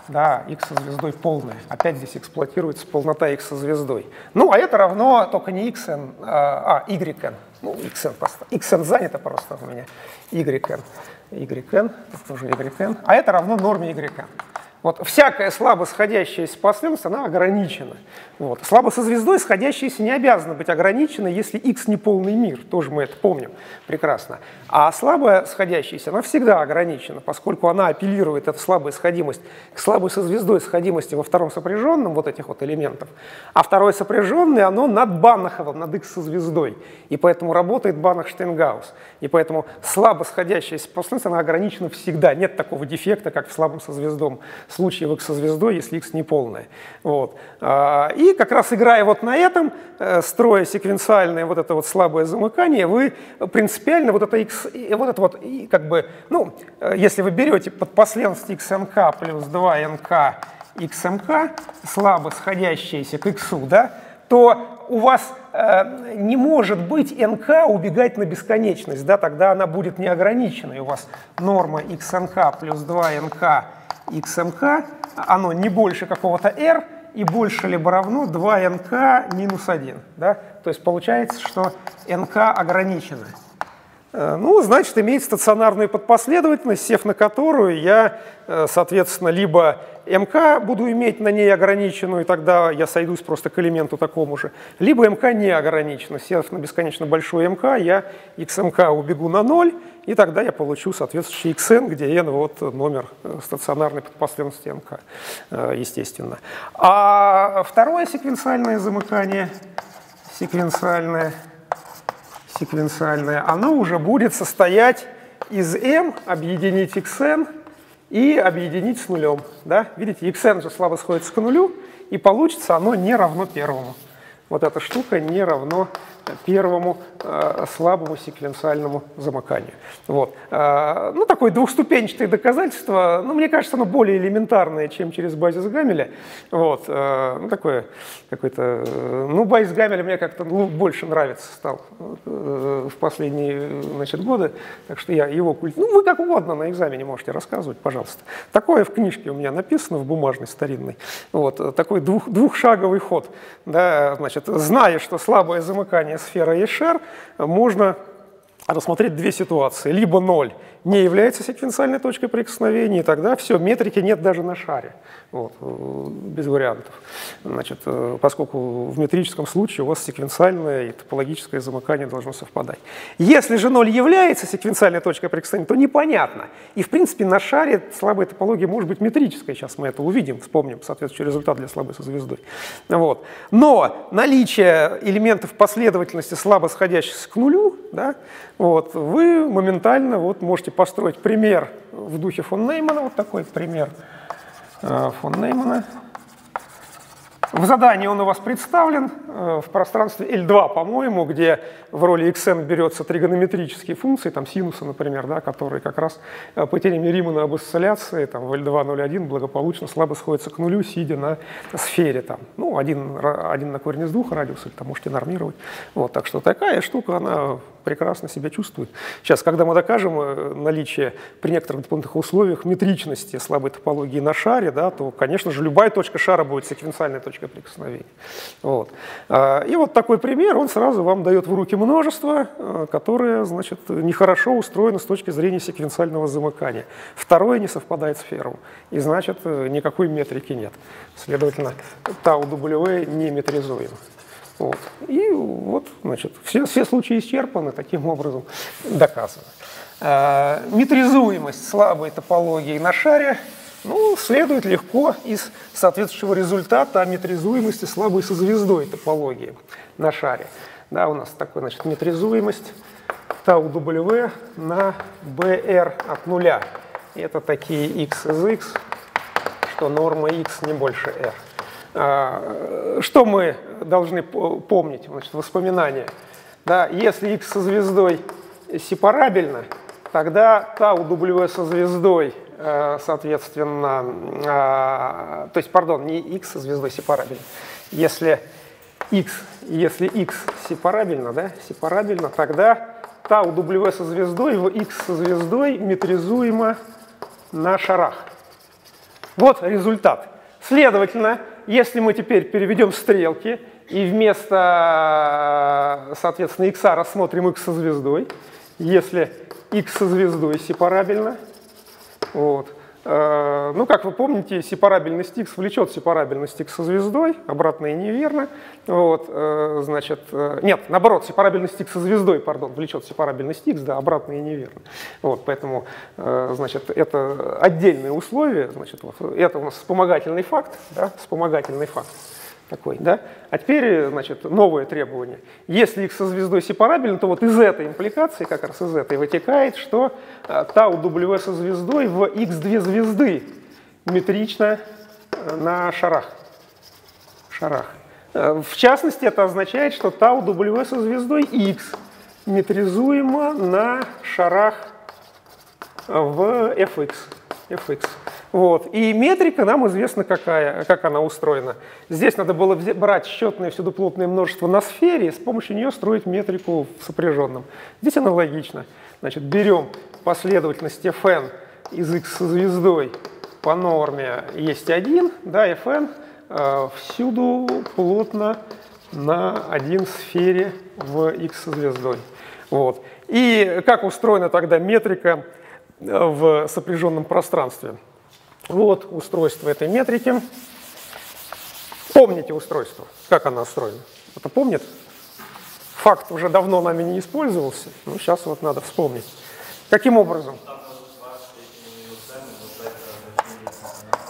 Да, x со звездой полная. Опять здесь эксплуатируется полнота x со звездой. Ну, а это равно только не xn, а, а yn. Ну, xn просто. xn занято просто у меня. yn. Yn, это тоже yn. А это равно норме yn. Вот всякая слабо сходящаяся последовательность, она ограничена. Вот. Слабо со звездой сходящаяся не обязана быть ограничена, если x не полный мир. Тоже мы это помним прекрасно. А слабая сходящаяся, она всегда ограничена, поскольку она апеллирует, эта слабая сходимость, к слабой со звездой сходимости во втором сопряженном вот этих вот элементов. А второй сопряженный, оно над Банаховым, над x со звездой. И поэтому работает Банах-Штейнгаус. И поэтому слабо сходящаяся последовательность, она ограничена всегда. Нет такого дефекта, как в слабом со звездом случае в x со звездой, если x не полная. Вот. А, и как раз играя вот на этом, э, строя секвенциальное вот это вот слабое замыкание, вы принципиально вот это x, вот это вот, как бы, ну, э, если вы берете под последовательность xnk плюс 2nk xmk, слабо сходящиеся к x, да, то у вас э, не может быть nk убегать на бесконечность, да, тогда она будет неограниченной. У вас норма xnk плюс 2nk xmk, оно не больше какого-то r, и больше либо равно 2nk минус 1. Да? То есть получается, что nk ограничено. Э, ну, значит, имеет стационарную подпоследовательность, сев на которую я, э, соответственно, либо МК буду иметь на ней ограниченную, и тогда я сойдусь просто к элементу такому же, либо МК не ограничена. Сев на бесконечно большой МК, я XMK убегу на 0, и тогда я получу соответствующий XN, где N вот номер э, стационарной подпоследовательности МК, естественно. А второе секвенциальное замыкание, секвенциальное – секвенциальное, оно уже будет состоять из m объединить xn и объединить с нулем. Да? Видите, xn же слабо сходится к нулю, и получится оно не равно первому. Вот эта штука не равно первому э, слабому секвенциальному замыканию. Вот. Э, ну, такое двухступенчатое доказательство, ну, мне кажется, оно более элементарное, чем через базис Гамеля. Вот. Э, ну, такое какой-то... Э, ну, базис Гамеля мне как-то ну, больше нравится стал э, в последние значит, годы, так что я его культ... Ну, вы как угодно на экзамене можете рассказывать, пожалуйста. Такое в книжке у меня написано, в бумажной, старинной. Вот. Такой двух, двухшаговый ход. Да, значит, зная, что слабое замыкание сфера Ешер, можно рассмотреть две ситуации. Либо ноль не является секвенциальной точкой прикосновения, и тогда все, метрики нет даже на шаре. Вот, э, без вариантов. Значит, э, поскольку в метрическом случае у вас секвенциальное и топологическое замыкание должно совпадать. Если же ноль является секвенциальной точкой прикосновения, то непонятно. И, в принципе, на шаре слабая топология может быть метрической. Сейчас мы это увидим, вспомним соответствующий результат для слабой со звездой. Вот. Но наличие элементов последовательности слабо сходящихся к нулю, да, вот, вы моментально вот, можете построить пример в духе фон Неймана, вот такой пример – Э, фон Неймана. В задании он у вас представлен э, в пространстве L2, по-моему, где в роли xn берется тригонометрические функции, там синусы, например, да, которые как раз э, по теореме Римана об осцилляции там, в L2, 0,1 благополучно слабо сходятся к нулю, сидя на сфере. Там. Ну, один, один на корень из двух радиус, или там можете нормировать. Вот, так что такая штука, она прекрасно себя чувствует. Сейчас, когда мы докажем э, наличие при некоторых дополнительных условиях метричности слабой топологии на шаре, да, то, конечно же, любая точка шара будет секвенциальной точкой прикосновения. Вот. А, и вот такой пример, он сразу вам дает в руки множество, э, которое, значит, нехорошо устроено с точки зрения секвенциального замыкания. Второе не совпадает с первым, и значит, э, никакой метрики нет. Следовательно, тау W не метризуем. Вот. И вот, значит, все, все случаи исчерпаны, таким образом доказано. А, метризуемость слабой топологии на шаре ну, следует легко из соответствующего результата о метризуемости слабой со звездой топологии на шаре. Да, у нас такой, значит, метризуемость тау W на BR от нуля. Это такие x из x, что норма x не больше r. А, что мы должны помнить, значит, воспоминания? Да, если x со звездой сепарабельно, тогда тау W со звездой, э, соответственно, а, то есть, пардон, не x со звездой сепарабельно. Если x, если x сепарабельно, да, сепарабельно, тогда тау W со звездой в x со звездой метризуемо на шарах. Вот результат. Следовательно, если мы теперь переведем стрелки и вместо, соответственно, x рассмотрим x со звездой, если x со звездой сепарабельно, вот, ну, как вы помните, сепарабельность x влечет сепарабельность x со звездой, обратно и неверно. Вот, э, значит, э, нет, наоборот, сепарабельность x со звездой, пардон, влечет сепарабельность x, да, обратно и неверно. Вот, поэтому, значит, это отдельные условия, значит, вот, это у нас вспомогательный факт, да, вспомогательный факт такой, да? А теперь, значит, новое требование. Если их со звездой сепарабельно, то вот из этой импликации, как раз из этой вытекает, что э, тау W со звездой в x2 звезды метрично э, на шарах. шарах. Э, в частности, это означает, что тау W со звездой x метризуемо на шарах в fx. fx. Вот. И метрика нам известна, какая, как она устроена. Здесь надо было брать счетное всюдоплотное множество на сфере и с помощью нее строить метрику в сопряженном. Здесь аналогично. Значит, берем последовательность fn из x со звездой по норме есть 1, да, fn э, всюду плотно на один сфере в x со звездой. Вот. И как устроена тогда метрика э, в сопряженном пространстве? Вот устройство этой метрики. Помните устройство, как оно устроено? Это помнит? Факт уже давно нами не использовался, но сейчас вот надо вспомнить. Каким образом?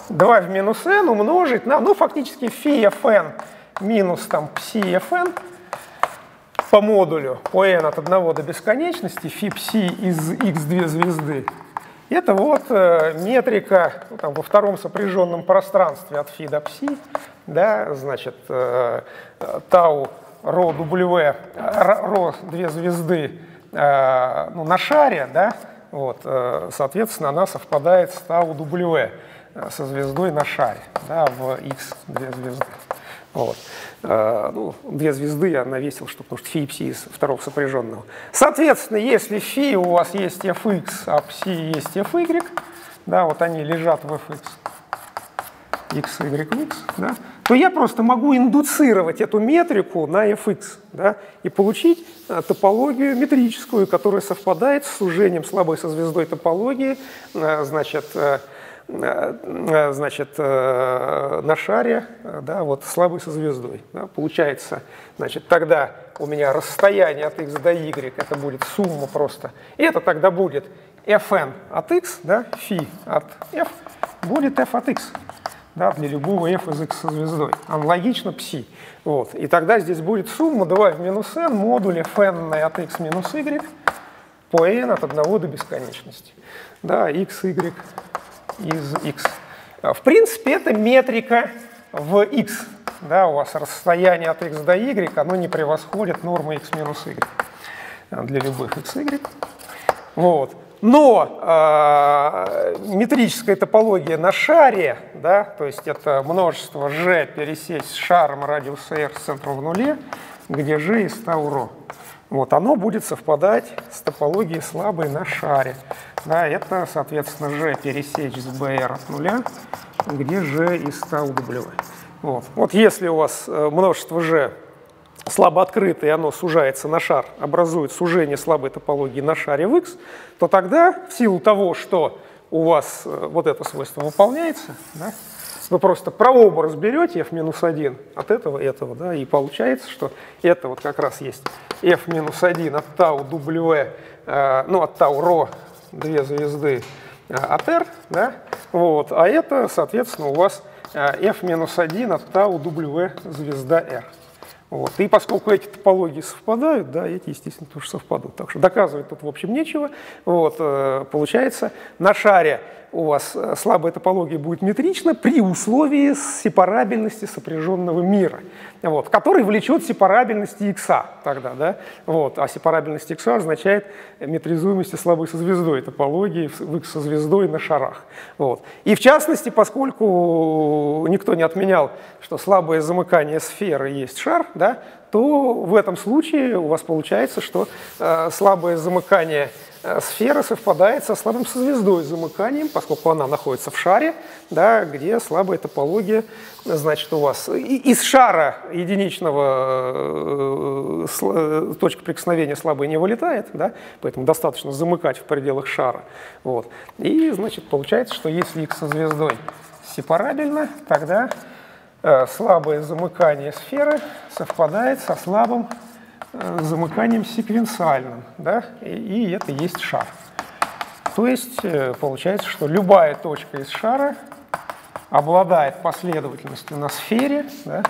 2 в минус n умножить на, ну, фактически фи fn минус там пси fn по модулю по n от 1 до бесконечности, фи пси из x2 звезды это вот э, метрика ну, там, во втором сопряженном пространстве от фи до пси, да, значит, э, тау ро W, ро две звезды э, ну, на шаре, да, вот, соответственно, она совпадает с тау W со звездой на шаре, да, в x две звезды. Вот. Э, ну, две звезды я навесил, что, потому что фи и пси из второго сопряженного. Соответственно, если фи у вас есть fx, а пси есть fy, да, вот они лежат в fx, x, y, x, да, то я просто могу индуцировать эту метрику на fx да, и получить э, топологию метрическую, которая совпадает с сужением слабой со звездой топологии, э, значит, значит, э, на шаре, да, вот слабый со звездой. Да, получается, значит, тогда у меня расстояние от x до y, это будет сумма просто. И это тогда будет fn от x, да, фи от f, будет f от x. Да, для любого f из x со звездой. Аналогично пси. Вот. И тогда здесь будет сумма 2 в минус n модуле fn от x минус y по n от 1 до бесконечности. Да, x, y из x. В принципе, это метрика в x. да, у вас расстояние от x до y, оно не превосходит нормы x минус y для любых x, y. Вот. Но э, метрическая топология на шаре, да, то есть это множество g пересечь с шаром радиуса r с центром в нуле, где g из ρ. Вот, оно будет совпадать с топологией слабой на шаре. Да, это, соответственно, g пересечь с br от нуля, где g из tau w. Вот. вот если у вас э, множество g слабо открыто, и оно сужается на шар, образует сужение слабой топологии на шаре в x, то тогда в силу того, что у вас э, вот это свойство выполняется, да, вы просто прообраз берете f-1 от этого этого, да, и получается, что это вот как раз есть f-1 от tau w, э, ну, от tau ρ, две звезды э, от r, да, вот, а это, соответственно, у вас э, f-1 от tau w звезда r. Вот. И поскольку эти топологии совпадают, да, эти, естественно, тоже совпадут. Так что доказывать тут, в общем, нечего. Вот, получается, на шаре у вас э, слабая топология будет метрична при условии сепарабельности сопряженного мира, вот, который влечет сепарабельности x тогда. Да? Вот, а сепарабельность x означает метризуемость слабой со звездой топологии в x со звездой на шарах. Вот. И в частности, поскольку никто не отменял, что слабое замыкание сферы есть шар, да, то в этом случае у вас получается, что э, слабое замыкание сфера совпадает со слабым созвездой замыканием, поскольку она находится в шаре, да, где слабая топология, значит, у вас из шара единичного э, э, точка прикосновения слабая не вылетает, да, поэтому достаточно замыкать в пределах шара. Вот. И, значит, получается, что если x со звездой сепарабельно, тогда слабое замыкание сферы совпадает со слабым Э, замыканием секвенциальным, да, и, это есть шар. То есть э, получается, что любая точка из шара обладает последовательностью на сфере, да,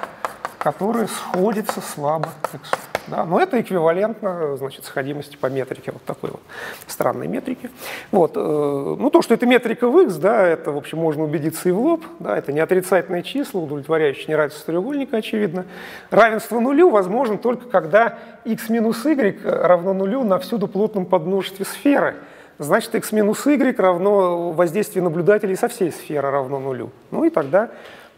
которая сходится слабо к. Да? Но это эквивалентно значит, сходимости по метрике, вот такой вот странной метрике. Вот. Э, ну, то, что это метрика в x, да, это, в общем, можно убедиться и в лоб. Да, это не отрицательные числа, удовлетворяющие неравенство треугольника, очевидно. Равенство нулю возможно только когда x минус y равно нулю на всюду плотном подмножестве сферы. Значит, x минус y равно воздействие наблюдателей со всей сферы равно нулю. Ну и тогда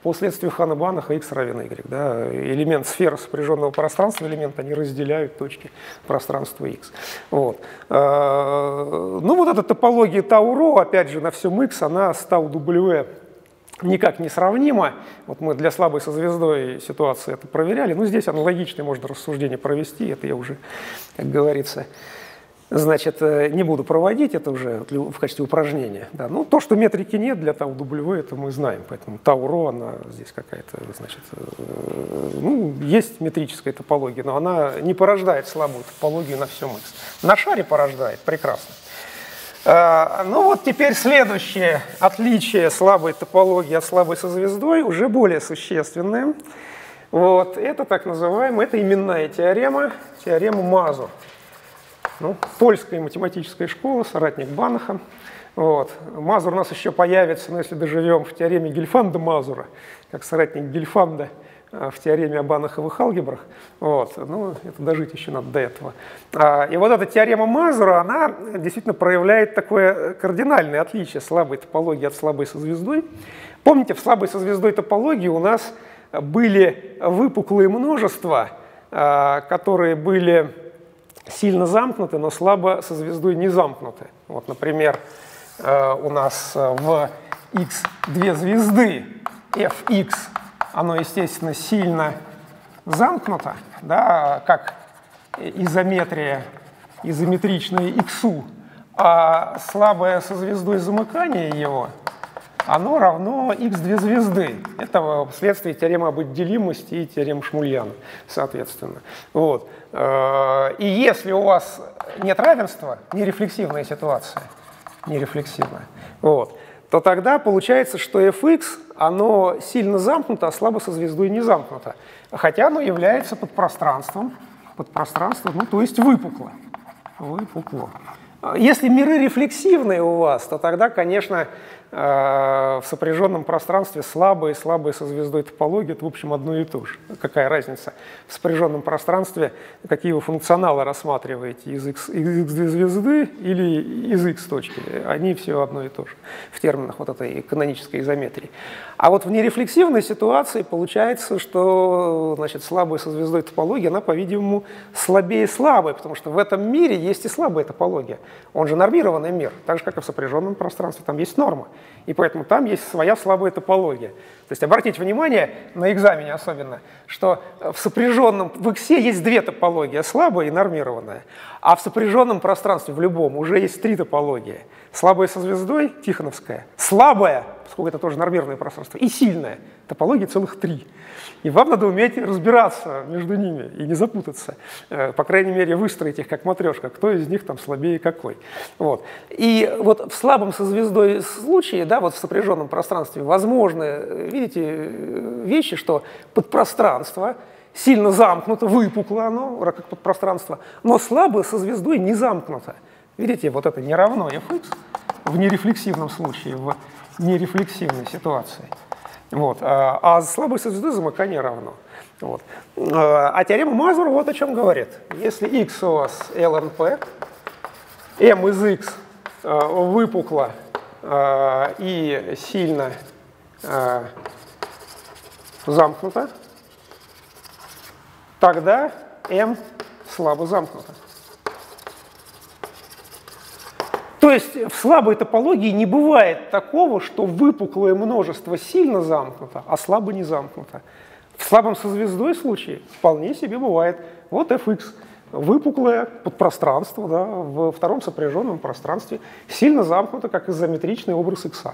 по следствию Хана-Банаха x равен y. Да? Элемент сферы сопряженного пространства, элемент, они разделяют точки пространства x. Вот. А, ну вот эта топология Тауро, опять же, на всем x, она с Тау W никак не сравнима. Вот мы для слабой со звездой ситуации это проверяли. Ну, здесь аналогичное можно рассуждение провести, это я уже, как говорится, Значит, э, не буду проводить, это уже в качестве упражнения. Да. Ну, то, что метрики нет для Тау W, это мы знаем, поэтому Тау Ро, она здесь какая-то, значит, э, ну, есть метрическая топология, но она не порождает слабую топологию на всем X. На шаре порождает, прекрасно. А, ну вот теперь следующее отличие слабой топологии от слабой со звездой, уже более существенное. Вот, это так называемая, это именная теорема, теорема Мазур. Ну, польская математическая школа, соратник Банаха. Вот. Мазур у нас еще появится, но если доживем в теореме Гельфанда-Мазура, как соратник Гельфанда а, в теореме о банаховых алгебрах. Вот. Ну, это дожить еще надо до этого. А, и вот эта теорема Мазура, она действительно проявляет такое кардинальное отличие слабой топологии от слабой со звездой. Помните, в слабой со звездой топологии у нас были выпуклые множества, а, которые были сильно замкнуты, но слабо со звездой не замкнуты. Вот, например, э, у нас э, в x две звезды, fx, оно, естественно, сильно замкнуто, да, как изометрия, изометричная x, а слабое со звездой замыкание его – оно равно x две звезды. Это следствие теоремы об отделимости и теоремы Шмульяна, соответственно. Вот. Э, и если у вас нет равенства, нерефлексивная ситуация, нерефлексивная, вот, то тогда получается, что fx, оно сильно замкнуто, а слабо со звездой не замкнуто. Хотя оно является подпространством, подпространством, ну то есть выпукло. Выпукло. Если миры рефлексивные у вас, то тогда, конечно, в сопряженном пространстве слабые слабые со звездой топологии, это, в общем, одно и то же. Какая разница? В сопряженном пространстве какие вы функционалы рассматриваете, из x, из x звезды или из x точки? Они все одно и то же в терминах вот этой канонической изометрии. А вот в нерефлексивной ситуации получается, что значит, слабая со звездой топология, она, по-видимому, слабее слабой, потому что в этом мире есть и слабая топология. Он же нормированный мир, так же, как и в сопряженном пространстве, там есть норма. И поэтому там есть своя слабая топология. То есть обратите внимание, на экзамене особенно, что в сопряженном, в X есть две топологии, слабая и нормированная. А в сопряженном пространстве, в любом, уже есть три топологии. Слабая со звездой, Тихоновская, слабая, поскольку это тоже нормированное пространство, и сильная, топологии целых три. И вам надо уметь разбираться между ними и не запутаться. Э, по крайней мере, выстроить их как матрешка, кто из них там слабее какой. Вот. И вот в слабом со звездой случае, да, вот в сопряженном пространстве, возможны, видите, э, вещи, что подпространство сильно замкнуто, выпукло оно, как подпространство, но слабо со звездой не замкнуто. Видите, вот это не равно fx в нерефлексивном случае, в нерефлексивной ситуации. Вот. А, а слабой звезды замыкание равно. Вот. А, а теорема Мазура вот о чем говорит. Если x у вас LNP, m из x а, выпукло и сильно замкнуто, тогда m слабо замкнуто. То есть в слабой топологии не бывает такого, что выпуклое множество сильно замкнуто, а слабо не замкнуто. В слабом со звездой случае вполне себе бывает. Вот fx, выпуклое подпространство да, в втором сопряженном пространстве, сильно замкнуто, как изометричный образ x,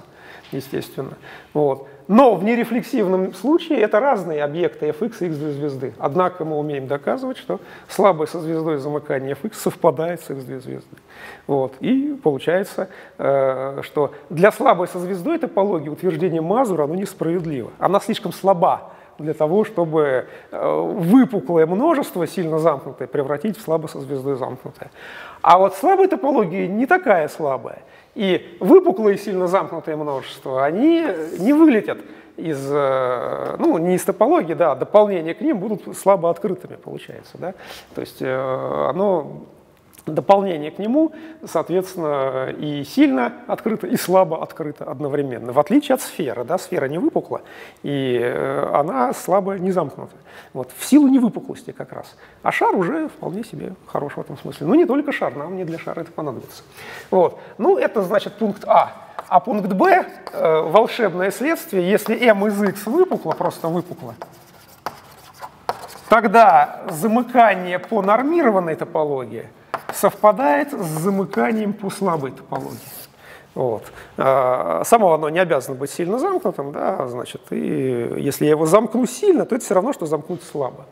естественно. Вот. Но в нерефлексивном случае это разные объекты fx и x звезды. Однако мы умеем доказывать, что слабое со звездой замыкание fx совпадает с x звезды. Вот. И получается, э, что для слабой со звездой топологии утверждение Мазура оно несправедливо. Она слишком слаба для того, чтобы э, выпуклое множество, сильно замкнутое, превратить в слабо со звездой замкнутое. А вот слабая топология не такая слабая. И выпуклые сильно замкнутые множества, они не вылетят из, э, ну, не из топологии, да, а дополнения к ним будут слабо открытыми, получается, да. То есть э, оно дополнение к нему, соответственно, и сильно открыто, и слабо открыто одновременно. В отличие от сферы, да, сфера не выпукла, и э, она слабо не замкнута. Вот, в силу невыпуклости как раз. А шар уже вполне себе хорош в этом смысле. Но не только шар, нам не для шара это понадобится. Вот. Ну, это значит пункт А. А пункт Б э, – волшебное следствие, если m из x выпукло, просто выпукло, тогда замыкание по нормированной топологии – совпадает с замыканием по слабой топологии. Вот. А, само оно не обязано быть сильно замкнутым, да, значит, и если я его замкну сильно, то это все равно, что замкнуть слабо.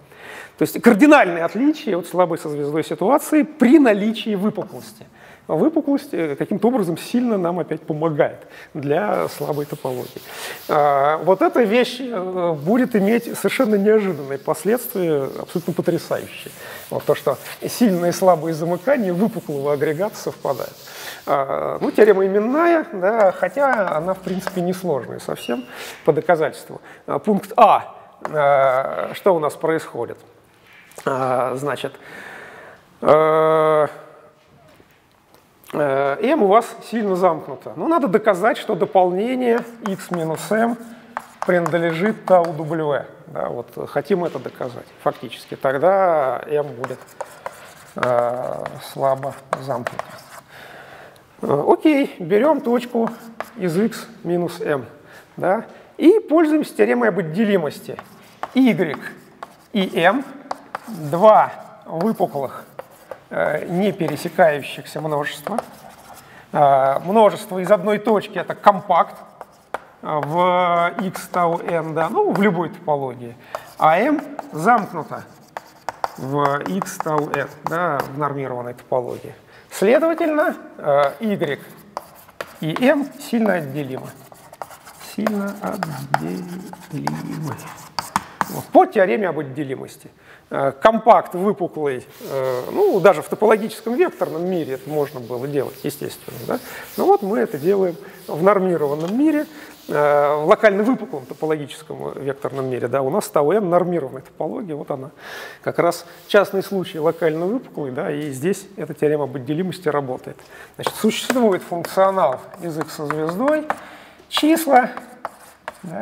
То есть кардинальное отличие от слабой со звездой ситуации при наличии выпуклости. Выпуклость э, каким-то образом сильно нам опять помогает для слабой топологии. А, вот эта вещь э, будет иметь совершенно неожиданные последствия, абсолютно потрясающие. Вот то, что сильные и слабые замыкания выпуклого агрегата совпадают. А, ну, теорема именная, да, хотя она, в принципе, несложная совсем по доказательству. А, пункт А. Что у нас происходит? Значит, m у вас сильно замкнуто. Ну, надо доказать, что дополнение x минус m принадлежит тау w. Да, вот хотим это доказать фактически. Тогда m будет э, слабо замкнуто. Э, окей, берем точку из x минус m. Да, и пользуемся теоремой об отделимости. y и m, два выпуклых Э, не пересекающихся множества. Э, множество из одной точки — это компакт э, в x тау n, да, ну, в любой топологии. А m замкнуто в x тау n, да, в нормированной топологии. Следовательно, y и m сильно отделимы. Сильно отделимы. По теореме об отделимости. Э, компакт выпуклый, э, ну, даже в топологическом векторном мире это можно было делать, естественно. Да? Но вот мы это делаем в нормированном мире, э, в локально выпуклом топологическом векторном мире. Да? У нас ТАУН нормированная топология, вот она. Как раз частный случай локально выпуклый, да, и здесь эта теорема об отделимости работает. Значит, существует функционал из x со звездой, числа, да,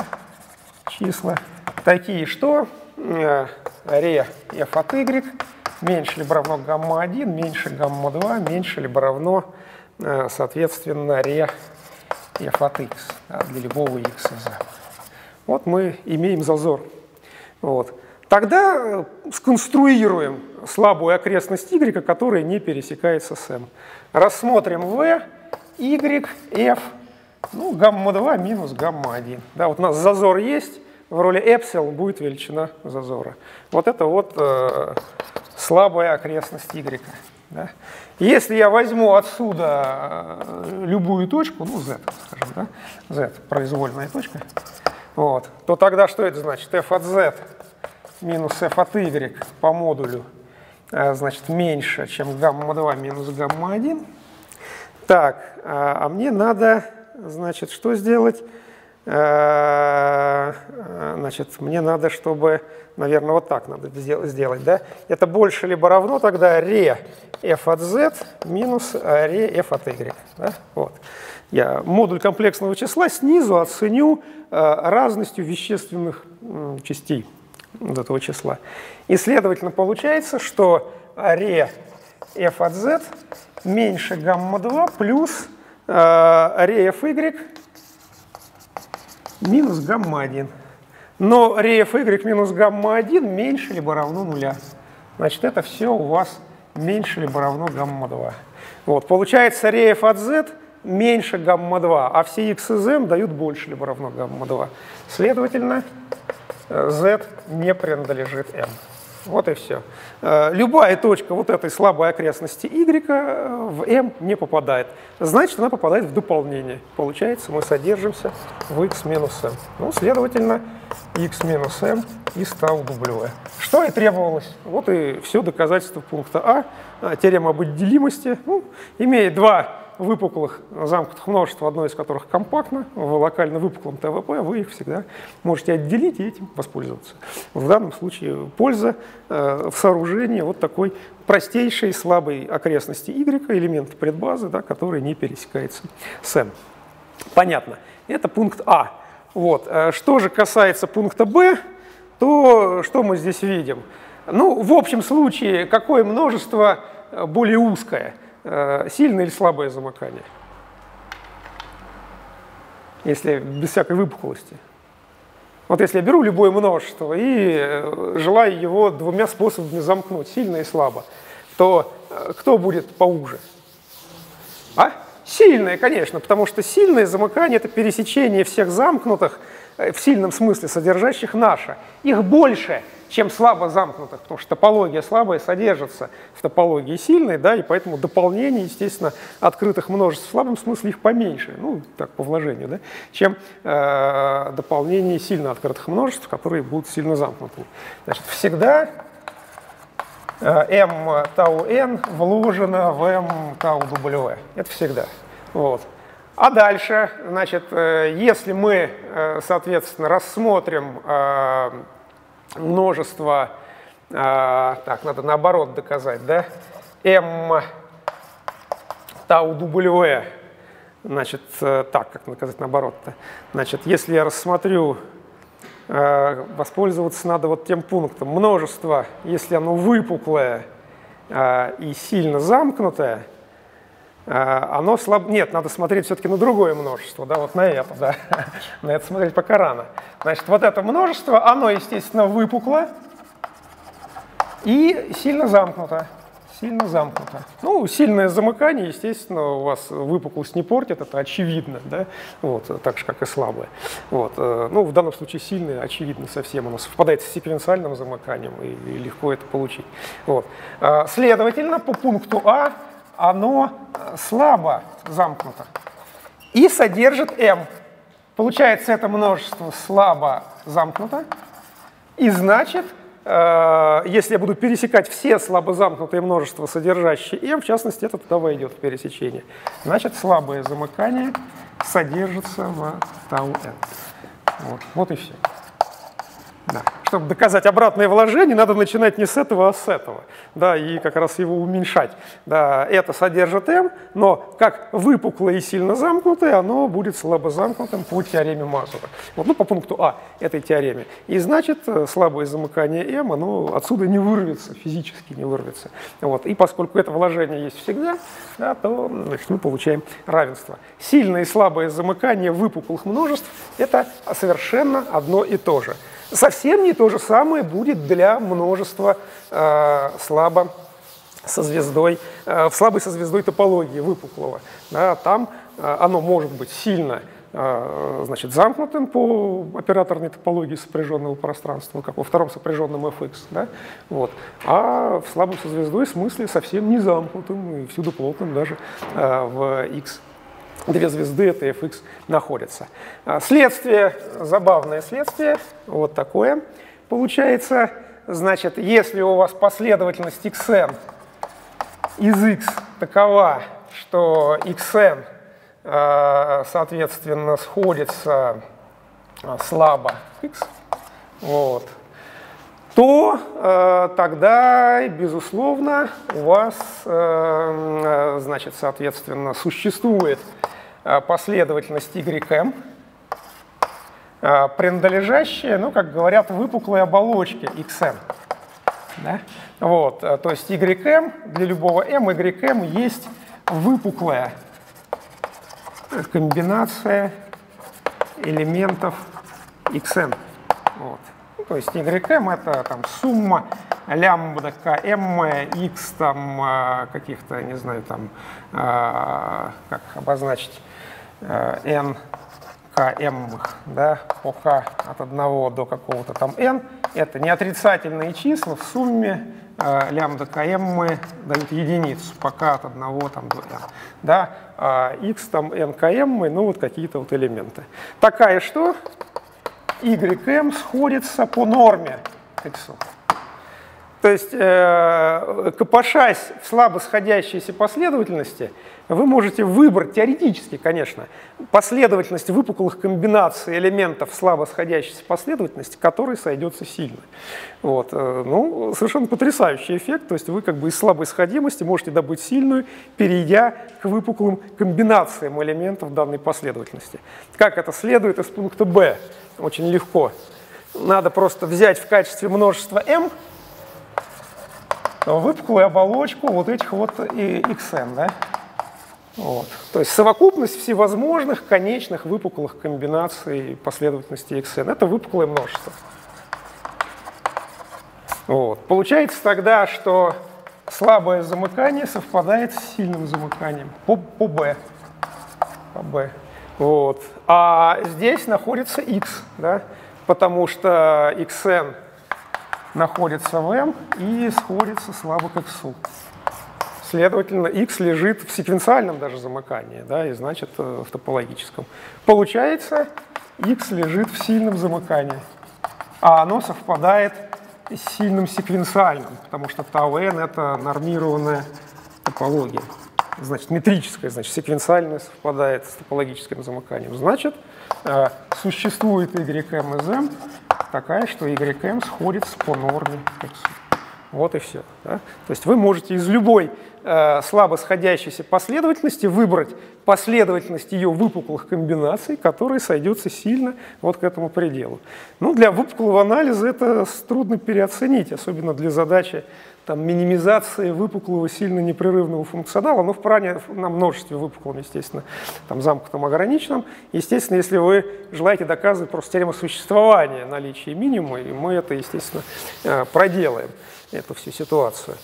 числа такие, что ре f от y меньше либо равно гамма-1, меньше гамма-2, меньше либо равно, э, соответственно, ре f от x для любого x из m. Вот мы имеем зазор. Вот. Тогда э, сконструируем слабую окрестность y, которая не пересекается с m. Рассмотрим v, y, f, ну, гамма-2 минус гамма-1. Да, вот у нас зазор есть, в роли эпсил будет величина зазора. Вот это вот э, слабая окрестность y. Да? Если я возьму отсюда э, любую точку, ну z, скажем, да? z, произвольная точка, вот, то тогда что это значит? f от z минус f от y по модулю э, значит меньше, чем гамма-2 минус гамма-1. Так, а, а мне надо, значит, что сделать? Э, значит, мне надо, чтобы, наверное, вот так надо сделать, да? Это больше либо равно тогда ре f от z минус ре f от y, да? Вот. Я модуль комплексного числа снизу оценю э, разностью вещественных частей вот этого числа. И, следовательно, получается, что ре f от z меньше гамма-2 плюс э, ре fy минус гамма-1. Но реф y минус гамма-1 меньше либо равно нуля. Значит, это все у вас меньше либо равно гамма-2. Вот, получается, реф от z меньше гамма-2, а все x из m дают больше либо равно гамма-2. Следовательно, z не принадлежит m. Вот и все. Э, любая точка вот этой слабой окрестности y э, в m не попадает. Значит, она попадает в дополнение. Получается, мы содержимся в x минус m. Ну, следовательно, x минус m из тау W. Что и требовалось. Вот и все доказательство пункта А. Э, теорема об отделимости. Ну, имеет два выпуклых замкнутых множеств, одно из которых компактно, в локально выпуклом ТВП, вы их всегда можете отделить и этим воспользоваться. В данном случае польза э, в сооружении вот такой простейшей слабой окрестности Y, элемента предбазы, да, который не пересекается с M. Понятно. Это пункт А. Вот. Э, что же касается пункта Б, то что мы здесь видим? Ну, в общем случае, какое множество э, более узкое – сильное или слабое замыкание, если без всякой выпуклости. Вот если я беру любое множество и э, желаю его двумя способами замкнуть, сильно и слабо, то э, кто будет поуже? А? Сильное, конечно, потому что сильное замыкание – это пересечение всех замкнутых, в сильном смысле содержащих наше. Их больше – чем слабо замкнутых, потому что топология слабая содержится в топологии сильной, да, и поэтому дополнение, естественно, открытых множеств в слабом смысле их поменьше, ну, так, по вложению, да, чем э, дополнение сильно открытых множеств, которые будут сильно замкнутыми. Значит, всегда э, m тау n вложено в m тау w. Это всегда. Вот. А дальше, значит, э, если мы, э, соответственно, рассмотрим множество, а, так, надо наоборот доказать, да, m тау W, значит, э, так, как доказать наоборот-то, значит, если я рассмотрю, э, воспользоваться надо вот тем пунктом, множество, если оно выпуклое э, и сильно замкнутое, оно слабо... Нет, надо смотреть все-таки на другое множество, да, вот на это, да, на это смотреть пока рано. Значит, вот это множество, оно, естественно, выпукло и сильно замкнуто. Сильно замкнуто. Ну, сильное замыкание, естественно, у вас выпуклость не портит, это очевидно, да, вот, так же, как и слабое. Вот, э, ну, в данном случае сильное, очевидно совсем, оно совпадает с секвенциальным замыканием, и, и легко это получить. Вот. А, следовательно, по пункту А оно э, слабо замкнуто и содержит m. Получается, это множество слабо замкнуто, И значит, э, если я буду пересекать все слабо замкнутые множества, содержащие m, в частности, это туда войдет в пересечение, значит, слабое замыкание содержится в тау n. Вот, вот и все. Да. Чтобы доказать обратное вложение, надо начинать не с этого, а с этого. Да, и как раз его уменьшать. Да, это содержит m, но как выпуклое и сильно замкнутое, оно будет слабо замкнутым по теореме Мазура. Вот, ну, по пункту А этой теореме. И значит, э, слабое замыкание m, оно отсюда не вырвется, физически не вырвется. Вот. И поскольку это вложение есть всегда, да, то значит, мы получаем равенство. Сильное и слабое замыкание выпуклых множеств – это совершенно одно и то же. Совсем не то же самое будет для множества э, слабо со звездой, э, в слабой со звездой топологии выпуклого. Да, там э, оно может быть сильно э, значит, замкнутым по операторной топологии сопряженного пространства, как во втором сопряженном fx, да? вот. а в слабом со звездой смысле совсем не замкнутым и всюду плотным даже э, в x две звезды, это fx, находятся. А, следствие, забавное следствие, вот такое получается. Значит, если у вас последовательность xn из x такова, что xn, а, соответственно, сходится а, слабо x, вот, то э, тогда, безусловно, у вас, э, значит, соответственно, существует Э, последовательность YM, э, принадлежащая, ну, как говорят, выпуклой оболочке XM. Да? Вот, э, то есть YM для любого M, YM есть выпуклая комбинация элементов XM. Вот. Ну, то есть YM это там сумма лямбда km, x там каких-то, не знаю, там, как обозначить, Э, n km, да, k от 1 до какого-то там n, это не отрицательные числа в сумме э, лямбда km дают единицу по k от 1 там, до n. Да, а x там km, ну вот какие-то вот элементы. Такая что? Ym сходится по норме x. То есть, э, копошась в слабо сходящейся последовательности, вы можете выбрать, теоретически, конечно, последовательность выпуклых комбинаций элементов слабо сходящейся последовательности, которой сойдется сильно. Вот. Э, ну, совершенно потрясающий эффект. То есть вы как бы из слабой сходимости можете добыть сильную, перейдя к выпуклым комбинациям элементов данной последовательности. Как это следует из пункта Б? Очень легко. Надо просто взять в качестве множества m выпуклую оболочку вот этих вот и xn, да? Вот. То есть совокупность всевозможных конечных выпуклых комбинаций последовательности xn. Это выпуклое множество. Вот. Получается тогда, что слабое замыкание совпадает с сильным замыканием по, по B. По B. Вот. А здесь находится x, да? потому что xn находится в m и сходится слабо к x. Следовательно, x лежит в секвенциальном даже замыкании, да, и значит э, в топологическом. Получается, x лежит в сильном замыкании, а оно совпадает с сильным секвенциальным, потому что тау n — это нормированная топология. Значит, метрическая, значит, секвенциальная совпадает с топологическим замыканием. Значит, э, существует YM из M, такая, что YM сходится по норме. Вот и все. Да? То есть вы можете из любой э, слабо сходящейся последовательности выбрать последовательность ее выпуклых комбинаций, которые сойдется сильно вот к этому пределу. Ну, для выпуклого анализа это трудно переоценить, особенно для задачи там, минимизации выпуклого сильно непрерывного функционала, но в пране на множестве выпуклом, естественно, там замкнутом ограниченном. Естественно, если вы желаете доказывать просто теорему существования наличия минимума, и мы это, естественно, э, проделаем, эту всю ситуацию.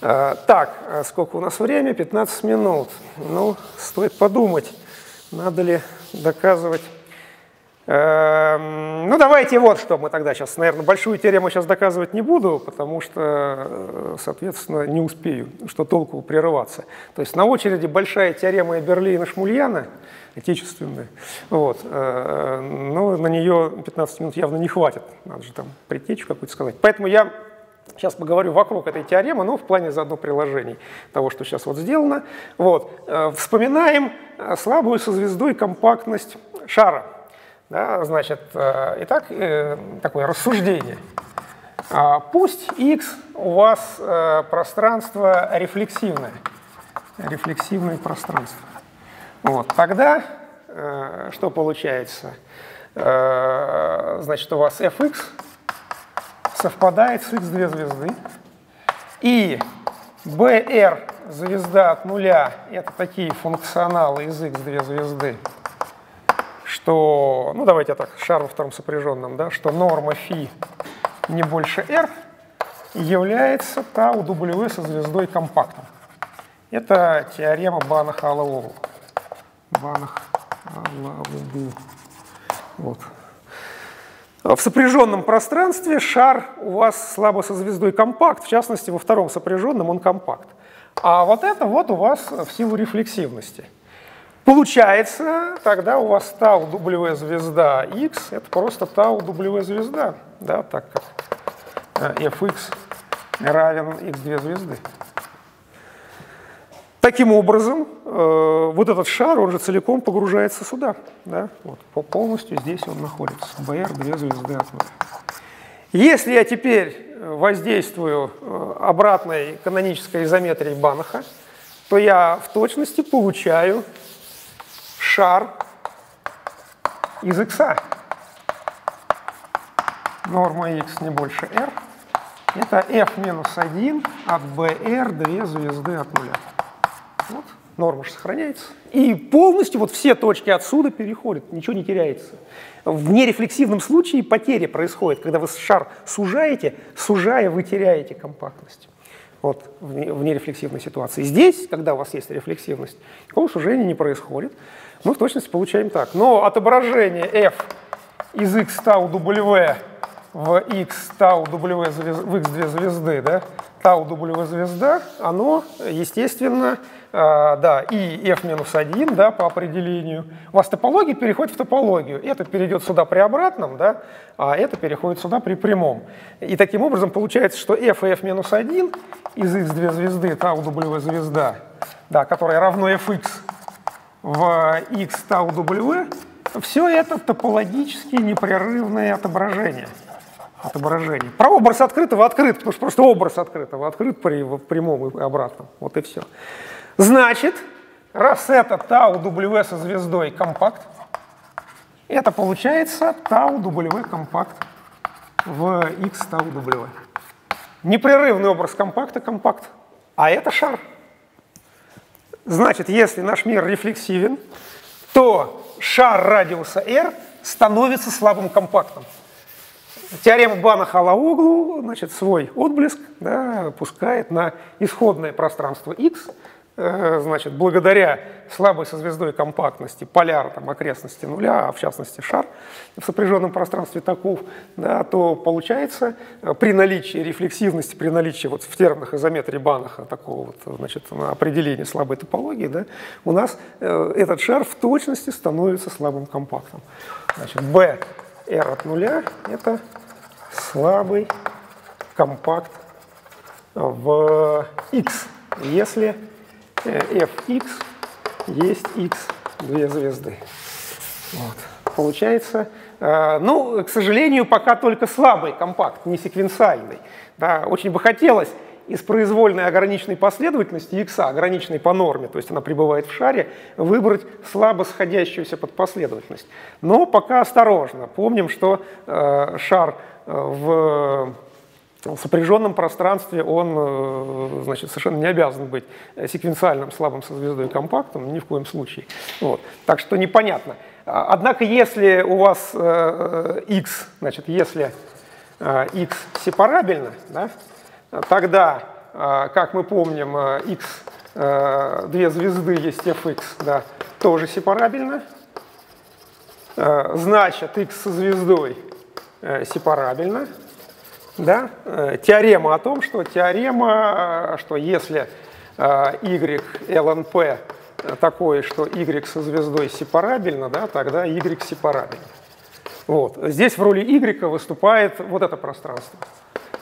Э, так, а сколько у нас время? 15 минут. Ну, стоит подумать, надо ли доказывать ну, давайте вот что мы тогда сейчас, наверное, большую теорему сейчас доказывать не буду, потому что, э, соответственно, не успею, что толку прерываться. То есть на очереди большая теорема Берлина-Шмульяна, отечественная, вот, э, но на нее 15 минут явно не хватит, надо же там предтечу какую-то сказать. Поэтому я Сейчас поговорю вокруг этой теоремы, но в плане заодно приложений того, что сейчас вот сделано. Вот. Э, вспоминаем слабую со звездой компактность шара. Да, значит, э, итак, э, такое рассуждение. А, пусть x у вас э, пространство рефлексивное, рефлексивное пространство. Вот, тогда что получается? Значит, у вас fx совпадает с x2 звезды, и br звезда от нуля – это такие функционалы из x2 звезды, что, ну давайте так, шар во втором сопряженном, да, что норма φ не больше r является тау W со звездой компактом. Это теорема Банаха-Алаову. Банах-Алаову. Вот. В сопряженном пространстве шар у вас слабо со звездой компакт, в частности, во втором сопряженном он компакт. А вот это вот у вас в силу рефлексивности – Получается, тогда у вас тау W звезда X, это просто тау W звезда, да, так как э, fx равен x2 звезды. Таким образом, э, вот этот шар, он же целиком погружается сюда, да, вот, полностью здесь он находится, BR, две звезды от. Если я теперь воздействую э, обратной канонической изометрией Банаха, то я в точности получаю шар из x. Норма x не больше r. Это f минус 1 от br 2 звезды от нуля. Вот, норма же сохраняется. И полностью вот все точки отсюда переходят, ничего не теряется. В нерефлексивном случае потеря происходит, когда вы шар сужаете, сужая вы теряете компактность. Вот в нерефлексивной ситуации. Здесь, когда у вас есть рефлексивность, никакого сужения не происходит мы в точности получаем так. Но отображение f из x тау w в x тау w в x2 звезды, да, тау w звезда, оно, естественно, э, да, и f минус 1, да, по определению. У вас топология переходит в топологию. Это перейдет сюда при обратном, да, а это переходит сюда при прямом. И таким образом получается, что f и f минус 1 из x2 звезды, тау w звезда, да, которая равно fx в x tau w, все это топологически непрерывное отображение. отображение. Прообраз открытого открыт, потому что просто образ открытого открыт при прямом и обратном. Вот и все. Значит, раз это tau w со звездой компакт, это получается tau w компакт в x tau w. Непрерывный образ компакта компакт, а это шар. Значит, если наш мир рефлексивен, то шар радиуса r становится слабым компактом. Теорема Бана-Халауглу значит, свой отблеск да, пускает на исходное пространство x, значит, благодаря слабой со звездой компактности поляр там, окрестности нуля, а в частности шар в сопряженном пространстве таков, да, то получается э, при наличии рефлексивности, при наличии вот в терминах изометрии Банаха такого вот, значит, определения слабой топологии, да, у нас э, этот шар в точности становится слабым компактом. Значит, B R от нуля – это слабый компакт в X, если fx есть x две звезды. Вот. Получается, э, ну, к сожалению, пока только слабый компакт, не секвенциальный. Да, очень бы хотелось из произвольной ограниченной последовательности x, ограниченной по норме, то есть она пребывает в шаре, выбрать слабо сходящуюся под последовательность. Но пока осторожно. Помним, что э, шар э, в в сопряженном пространстве он э, значит, совершенно не обязан быть секвенциальным слабым со звездой компактом, ни в коем случае. Вот. Так что непонятно. А, однако, если у вас э, x, значит, если э, x сепарабельно, да, тогда, как мы помним, x, две звезды есть fx, да, тоже сепарабельно. Э, значит, x со звездой э, сепарабельно. Да? Э, теорема о том, что теорема, что если y lnp такое, что y со звездой сепарабельно, да, тогда y сепарабельно. Вот. Здесь в роли y выступает вот это пространство,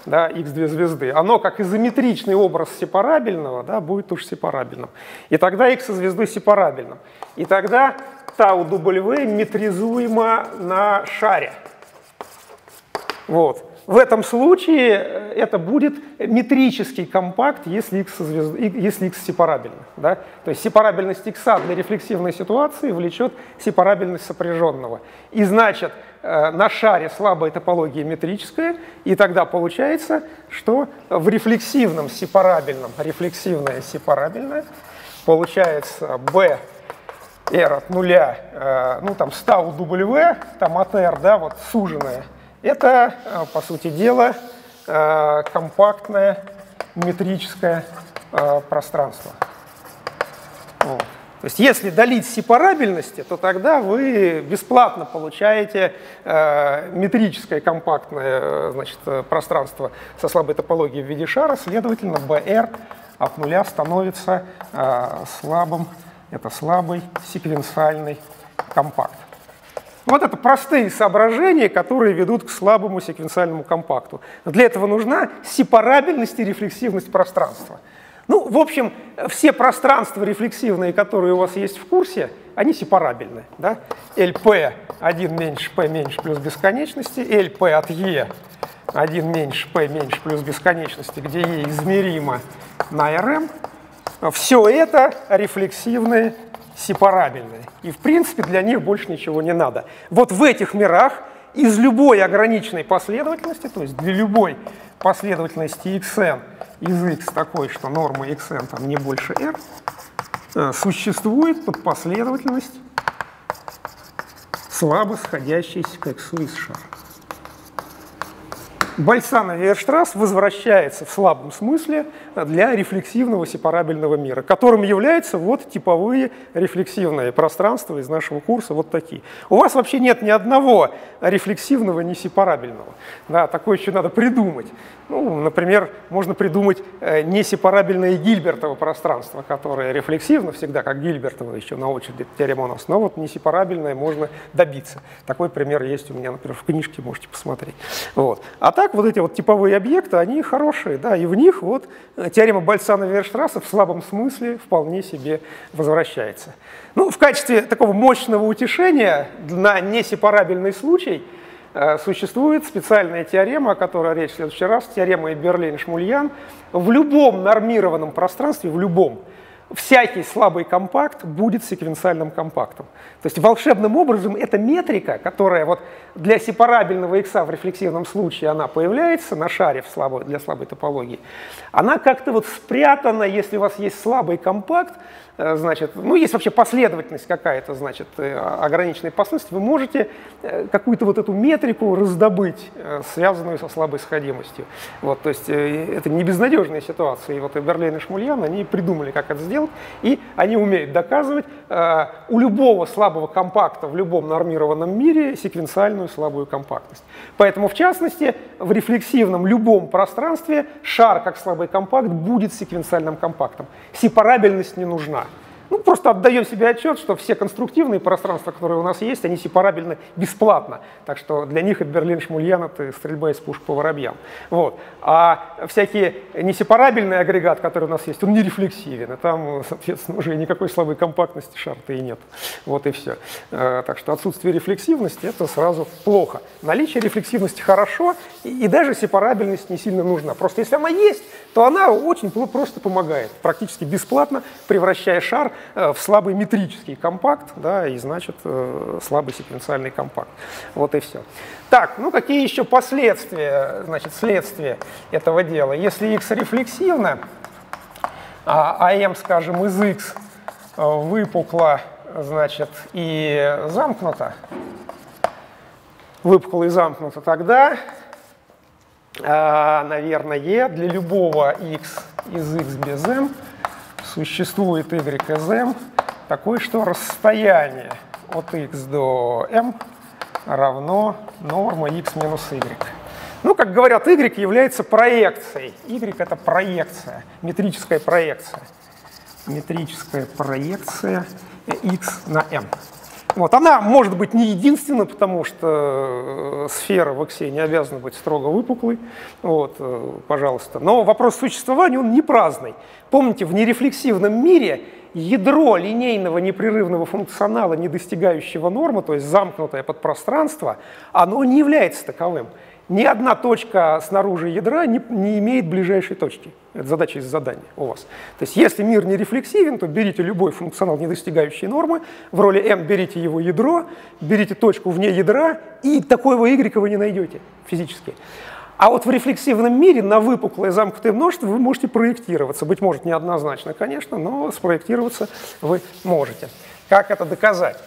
да, x2 звезды. Оно как изометричный образ сепарабельного да, будет уж сепарабельным. И тогда x со звездой сепарабельным. И тогда тау W метризуемо на шаре. Вот. В этом случае э, это будет метрический компакт, если x, если x сепарабельно. Да? То есть сепарабельность x для рефлексивной ситуации влечет сепарабельность сопряженного. И значит, э, на шаре слабая топология метрическая, и тогда получается, что в рефлексивном сепарабельном, рефлексивное сепарабельное, получается b r от нуля, э, ну там стау w, там от r, да, вот суженное, это, э, по сути дела, э, компактное метрическое пространство. Вот. То есть если долить сепарабельности, то тогда вы бесплатно получаете э, метрическое компактное значит, пространство со слабой топологией в виде шара, следовательно, BR от нуля становится э, слабым это слабый секвенциальный компакт. Вот это простые соображения, которые ведут к слабому секвенциальному компакту. для этого нужна сепарабельность и рефлексивность пространства. Ну, в общем, все пространства рефлексивные, которые у вас есть в курсе, они сепарабельны. Да? LP 1 меньше P меньше плюс бесконечности, LP от E 1 меньше P меньше плюс бесконечности, где E измеримо на RM, все это рефлексивные, сепарабельные. И, в принципе, для них больше ничего не надо. Вот в этих мирах из любой ограниченной последовательности, то есть для любой последовательности xn из x такой, что норма xn там не больше r, э, существует подпоследовательность слабо сходящейся к x из шара. Бальсана Вейерштрасс возвращается в слабом смысле для рефлексивного сепарабельного мира, которым являются вот типовые рефлексивные пространства из нашего курса, вот такие. У вас вообще нет ни одного рефлексивного, не сепарабельного. Да, такое еще надо придумать. Ну, например, можно придумать э, несепарабельное Гильбертово пространство, которое рефлексивно всегда, как Гильбертово еще на очереди теорема у нас, но вот несепарабельное можно добиться. Такой пример есть у меня, например, в книжке, можете посмотреть. Вот. А так вот эти вот типовые объекты, они хорошие, да, и в них вот э, теорема Бальцана-Верштрасса в слабом смысле вполне себе возвращается. Ну, в качестве такого мощного утешения на несепарабельный случай – Э, существует специальная теорема, о которой речь в следующий раз, теорема Берлин-Шмульян. В любом нормированном пространстве, в любом, всякий слабый компакт будет секвенциальным компактом. То есть волшебным образом эта метрика, которая вот для сепарабельного икса в рефлексивном случае она появляется на шаре в слабой, для слабой топологии, она как-то вот спрятана, если у вас есть слабый компакт, значит, ну, есть вообще последовательность какая-то, значит, э, ограниченной последовательности, вы можете э, какую-то вот эту метрику раздобыть, связанную со слабой сходимостью. Вот, то есть это не безнадежная ситуация. И вот Берлин и Шмульян, они придумали, как это сделать, и они умеют доказывать у любого слабого компакта в любом нормированном мире секвенциальную слабую компактность. Поэтому, в частности, в рефлексивном любом пространстве шар как слабый компакт будет секвенциальным компактом. Сепарабельность не нужна. Ну, просто отдаем себе отчет, что все конструктивные пространства, которые у нас есть, они сепарабельны бесплатно. Так что для них это Берлин Шмульян, это стрельба из пушек по воробьям. Вот. А всякие несепарабельный агрегат, который у нас есть, он не рефлексивен. И там, соответственно, уже никакой слабой компактности шарта и нет. Вот и все. Э, так что отсутствие рефлексивности – это сразу плохо. Наличие рефлексивности хорошо, и даже сепарабельность не сильно нужна. Просто если она есть, то она очень просто помогает, практически бесплатно превращая шар в слабый метрический компакт, да, и значит э, слабый секвенциальный компакт. Вот и все. Так, ну какие еще последствия, значит, следствия этого дела? Если x рефлексивно, а m, скажем, из x э, выпукло, значит, и замкнуто, выпукло и замкнуто, тогда, наверное, для любого x из x без m существует y из m такое, что расстояние от x до m равно норма x минус y. Ну, как говорят, y является проекцией. y — это проекция, метрическая проекция. Метрическая проекция x на m. Вот, она может быть не единственной, потому что э, сфера в X не обязана быть строго выпуклой, вот, э, пожалуйста. Но вопрос существования, он не праздный. Помните, в нерефлексивном мире ядро линейного непрерывного функционала, не достигающего нормы, то есть замкнутое подпространство, оно не является таковым ни одна точка снаружи ядра не, не имеет ближайшей точки. Это задача из задания у вас. То есть если мир не рефлексивен, то берите любой функционал, не достигающий нормы, в роли m берите его ядро, берите точку вне ядра, и такого y вы не найдете физически. А вот в рефлексивном мире на выпуклое замкнутое множество вы можете проектироваться. Быть может, неоднозначно, конечно, но спроектироваться вы можете. Как это доказать?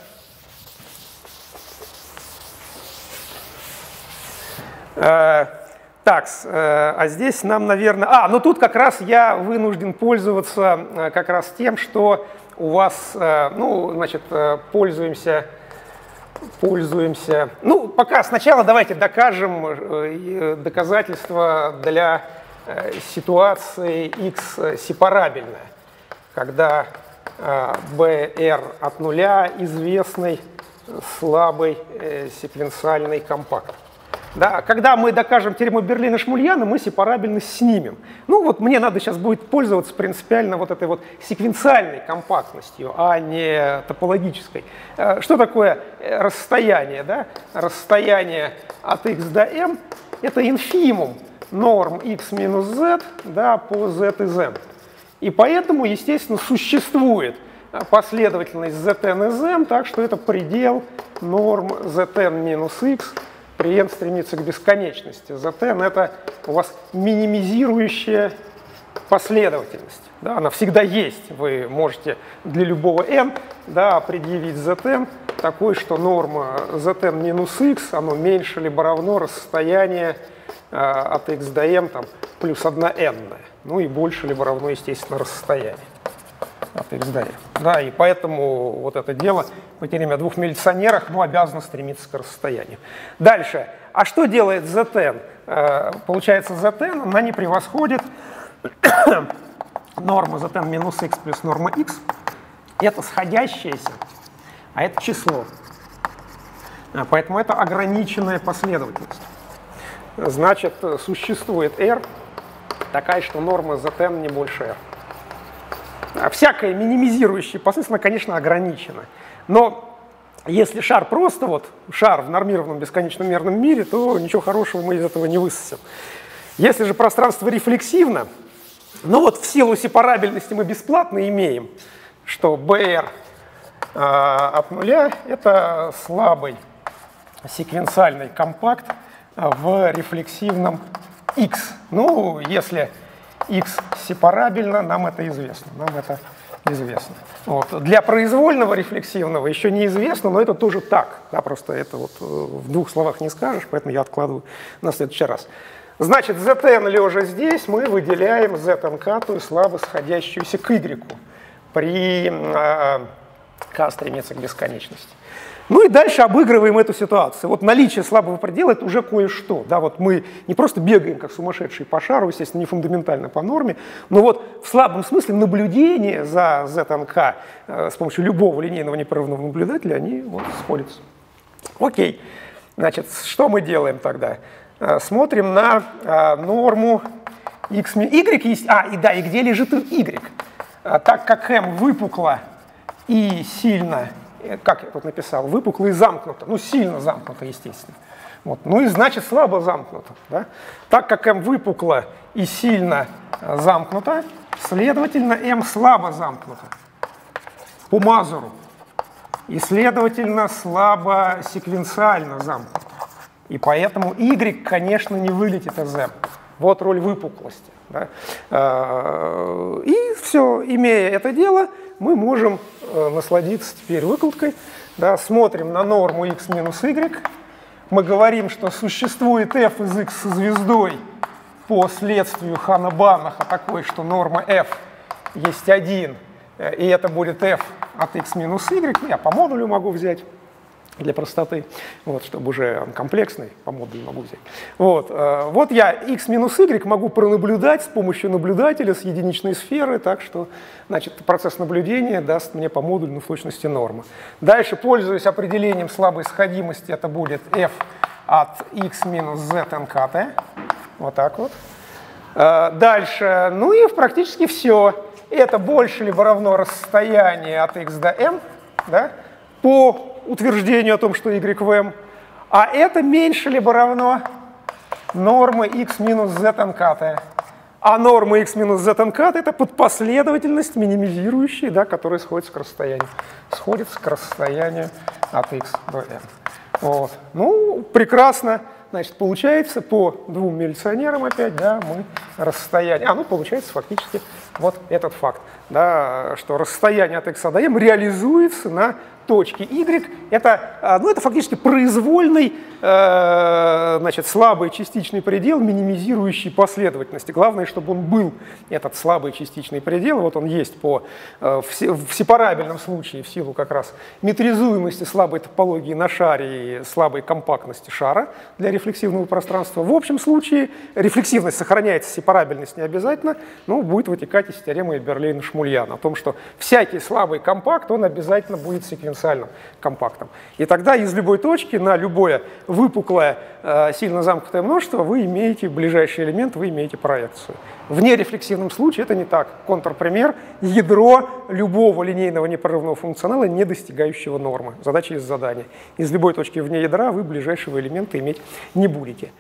Так, э, а здесь нам, наверное... А, ну тут как раз я вынужден пользоваться э, как раз тем, что у вас, ну, значит, пользуемся пользуемся. Ну, пока сначала давайте докажем доказательства для ситуации x сепарабельная, когда BR от нуля известный слабый секвенциальный компакт. Да, когда мы докажем теорему Берлина-Шмульяна, мы сепарабельность снимем. Ну вот мне надо сейчас будет пользоваться принципиально вот этой вот секвенциальной компактностью, а не топологической. Э, что такое э, расстояние? Да? Расстояние от x до m — это инфимум норм x минус z да, по z из m. И поэтому, естественно, существует последовательность zn из m, так что это предел норм zn минус x — при n стремится к бесконечности. Zn — это у вас минимизирующая последовательность. Да, она всегда есть. Вы можете для любого n да, предъявить zn такой, что норма zn минус x, оно меньше либо равно расстояние э, от x до m там, плюс 1 n. Ну и больше либо равно, естественно, расстояние от x до m. Да, и поэтому вот это дело по теореме о двух милиционерах ну, обязано стремиться к расстоянию. Дальше. А что делает ZN? Э, получается, ZN, она не превосходит норму ZN минус x плюс норма x. Это сходящееся, а это число. Э, поэтому это ограниченная последовательность. Значит, существует R, такая, что норма ZN не больше R. А всякое минимизирующее последствие, конечно, ограничено. Но если шар просто вот шар в нормированном бесконечном мерном мире, то ничего хорошего мы из этого не высосем. Если же пространство рефлексивно, ну вот в силу сепарабельности мы бесплатно имеем, что BR э, от нуля — это слабый секвенциальный компакт в рефлексивном X. Ну, если X сепарабельно, нам это известно. Нам это известно. Вот. Для произвольного рефлексивного еще неизвестно, но это тоже так. Да, просто это вот э, в двух словах не скажешь, поэтому я откладываю на следующий раз. Значит, zn лежа здесь мы выделяем znk, то есть слабо сходящуюся к y при э, k стремится к бесконечности. Ну и дальше обыгрываем эту ситуацию. Вот наличие слабого предела — это уже кое-что. Да, вот мы не просто бегаем как сумасшедшие по шару, естественно, не фундаментально по норме, но вот в слабом смысле наблюдение за ZNK э, с помощью любого линейного непрерывного наблюдателя, они вот сходятся. Окей. Значит, что мы делаем тогда? Э, смотрим на э, норму x, y есть, а, и да, и где лежит y. Э, так как m выпукло и сильно как я тут написал, выпукло и замкнуто, ну сильно замкнуто, естественно. Вот. Ну и значит слабо замкнуто. Да? Так как m выпукло и сильно э, замкнуто, следовательно m слабо замкнуто по Мазуру. И следовательно слабо секвенциально замкнуто. И поэтому y, конечно, не вылетит из m. Вот роль выпуклости. Да? Э, и все, имея это дело, мы можем э, насладиться теперь выкладкой. Да, смотрим на норму x минус y. Мы говорим, что существует f из x со звездой по следствию Хана-Банаха такой, что норма f есть 1, и это будет f от x минус y, я по модулю могу взять для простоты, вот, чтобы уже он комплексный, по модулю могу взять. Вот, э, вот я x минус y могу пронаблюдать с помощью наблюдателя с единичной сферы, так что значит, процесс наблюдения даст мне по модулю в точности нормы. Дальше, пользуясь определением слабой сходимости, это будет f от x минус z nkt, вот так вот. Э, дальше, ну и практически все. Это больше либо равно расстояние от x до m, да, по утверждению о том, что y в m, а это меньше либо равно нормы x минус z nk. А норма x минус z nk это подпоследовательность минимизирующая, да, которая сходится к расстоянию. Сходится к расстоянию от x до m. Вот. Ну, прекрасно. Значит, получается по двум милиционерам опять, да, мы расстояние, а, ну, получается фактически вот этот факт, да, что расстояние от x до m реализуется на точки y, это, а, ну, это фактически произвольный, э, значит, слабый частичный предел, минимизирующий последовательности. Главное, чтобы он был, этот слабый частичный предел, вот он есть по, э, в сепарабельном случае в силу как раз метризуемости слабой топологии на шаре и слабой компактности шара для рефлексивного пространства. В общем случае рефлексивность сохраняется, сепарабельность не обязательно, но будет вытекать из теоремы Берлейна-Шмульяна о том, что всякий слабый компакт, он обязательно будет секвенциальным потенциальным компактом. И тогда из любой точки на любое выпуклое, э, сильно замкнутое множество вы имеете ближайший элемент, вы имеете проекцию. В нерефлексивном случае это не так. Контрпример – ядро любого линейного непрерывного функционала, не достигающего нормы. Задача из задания. Из любой точки вне ядра вы ближайшего элемента иметь не будете.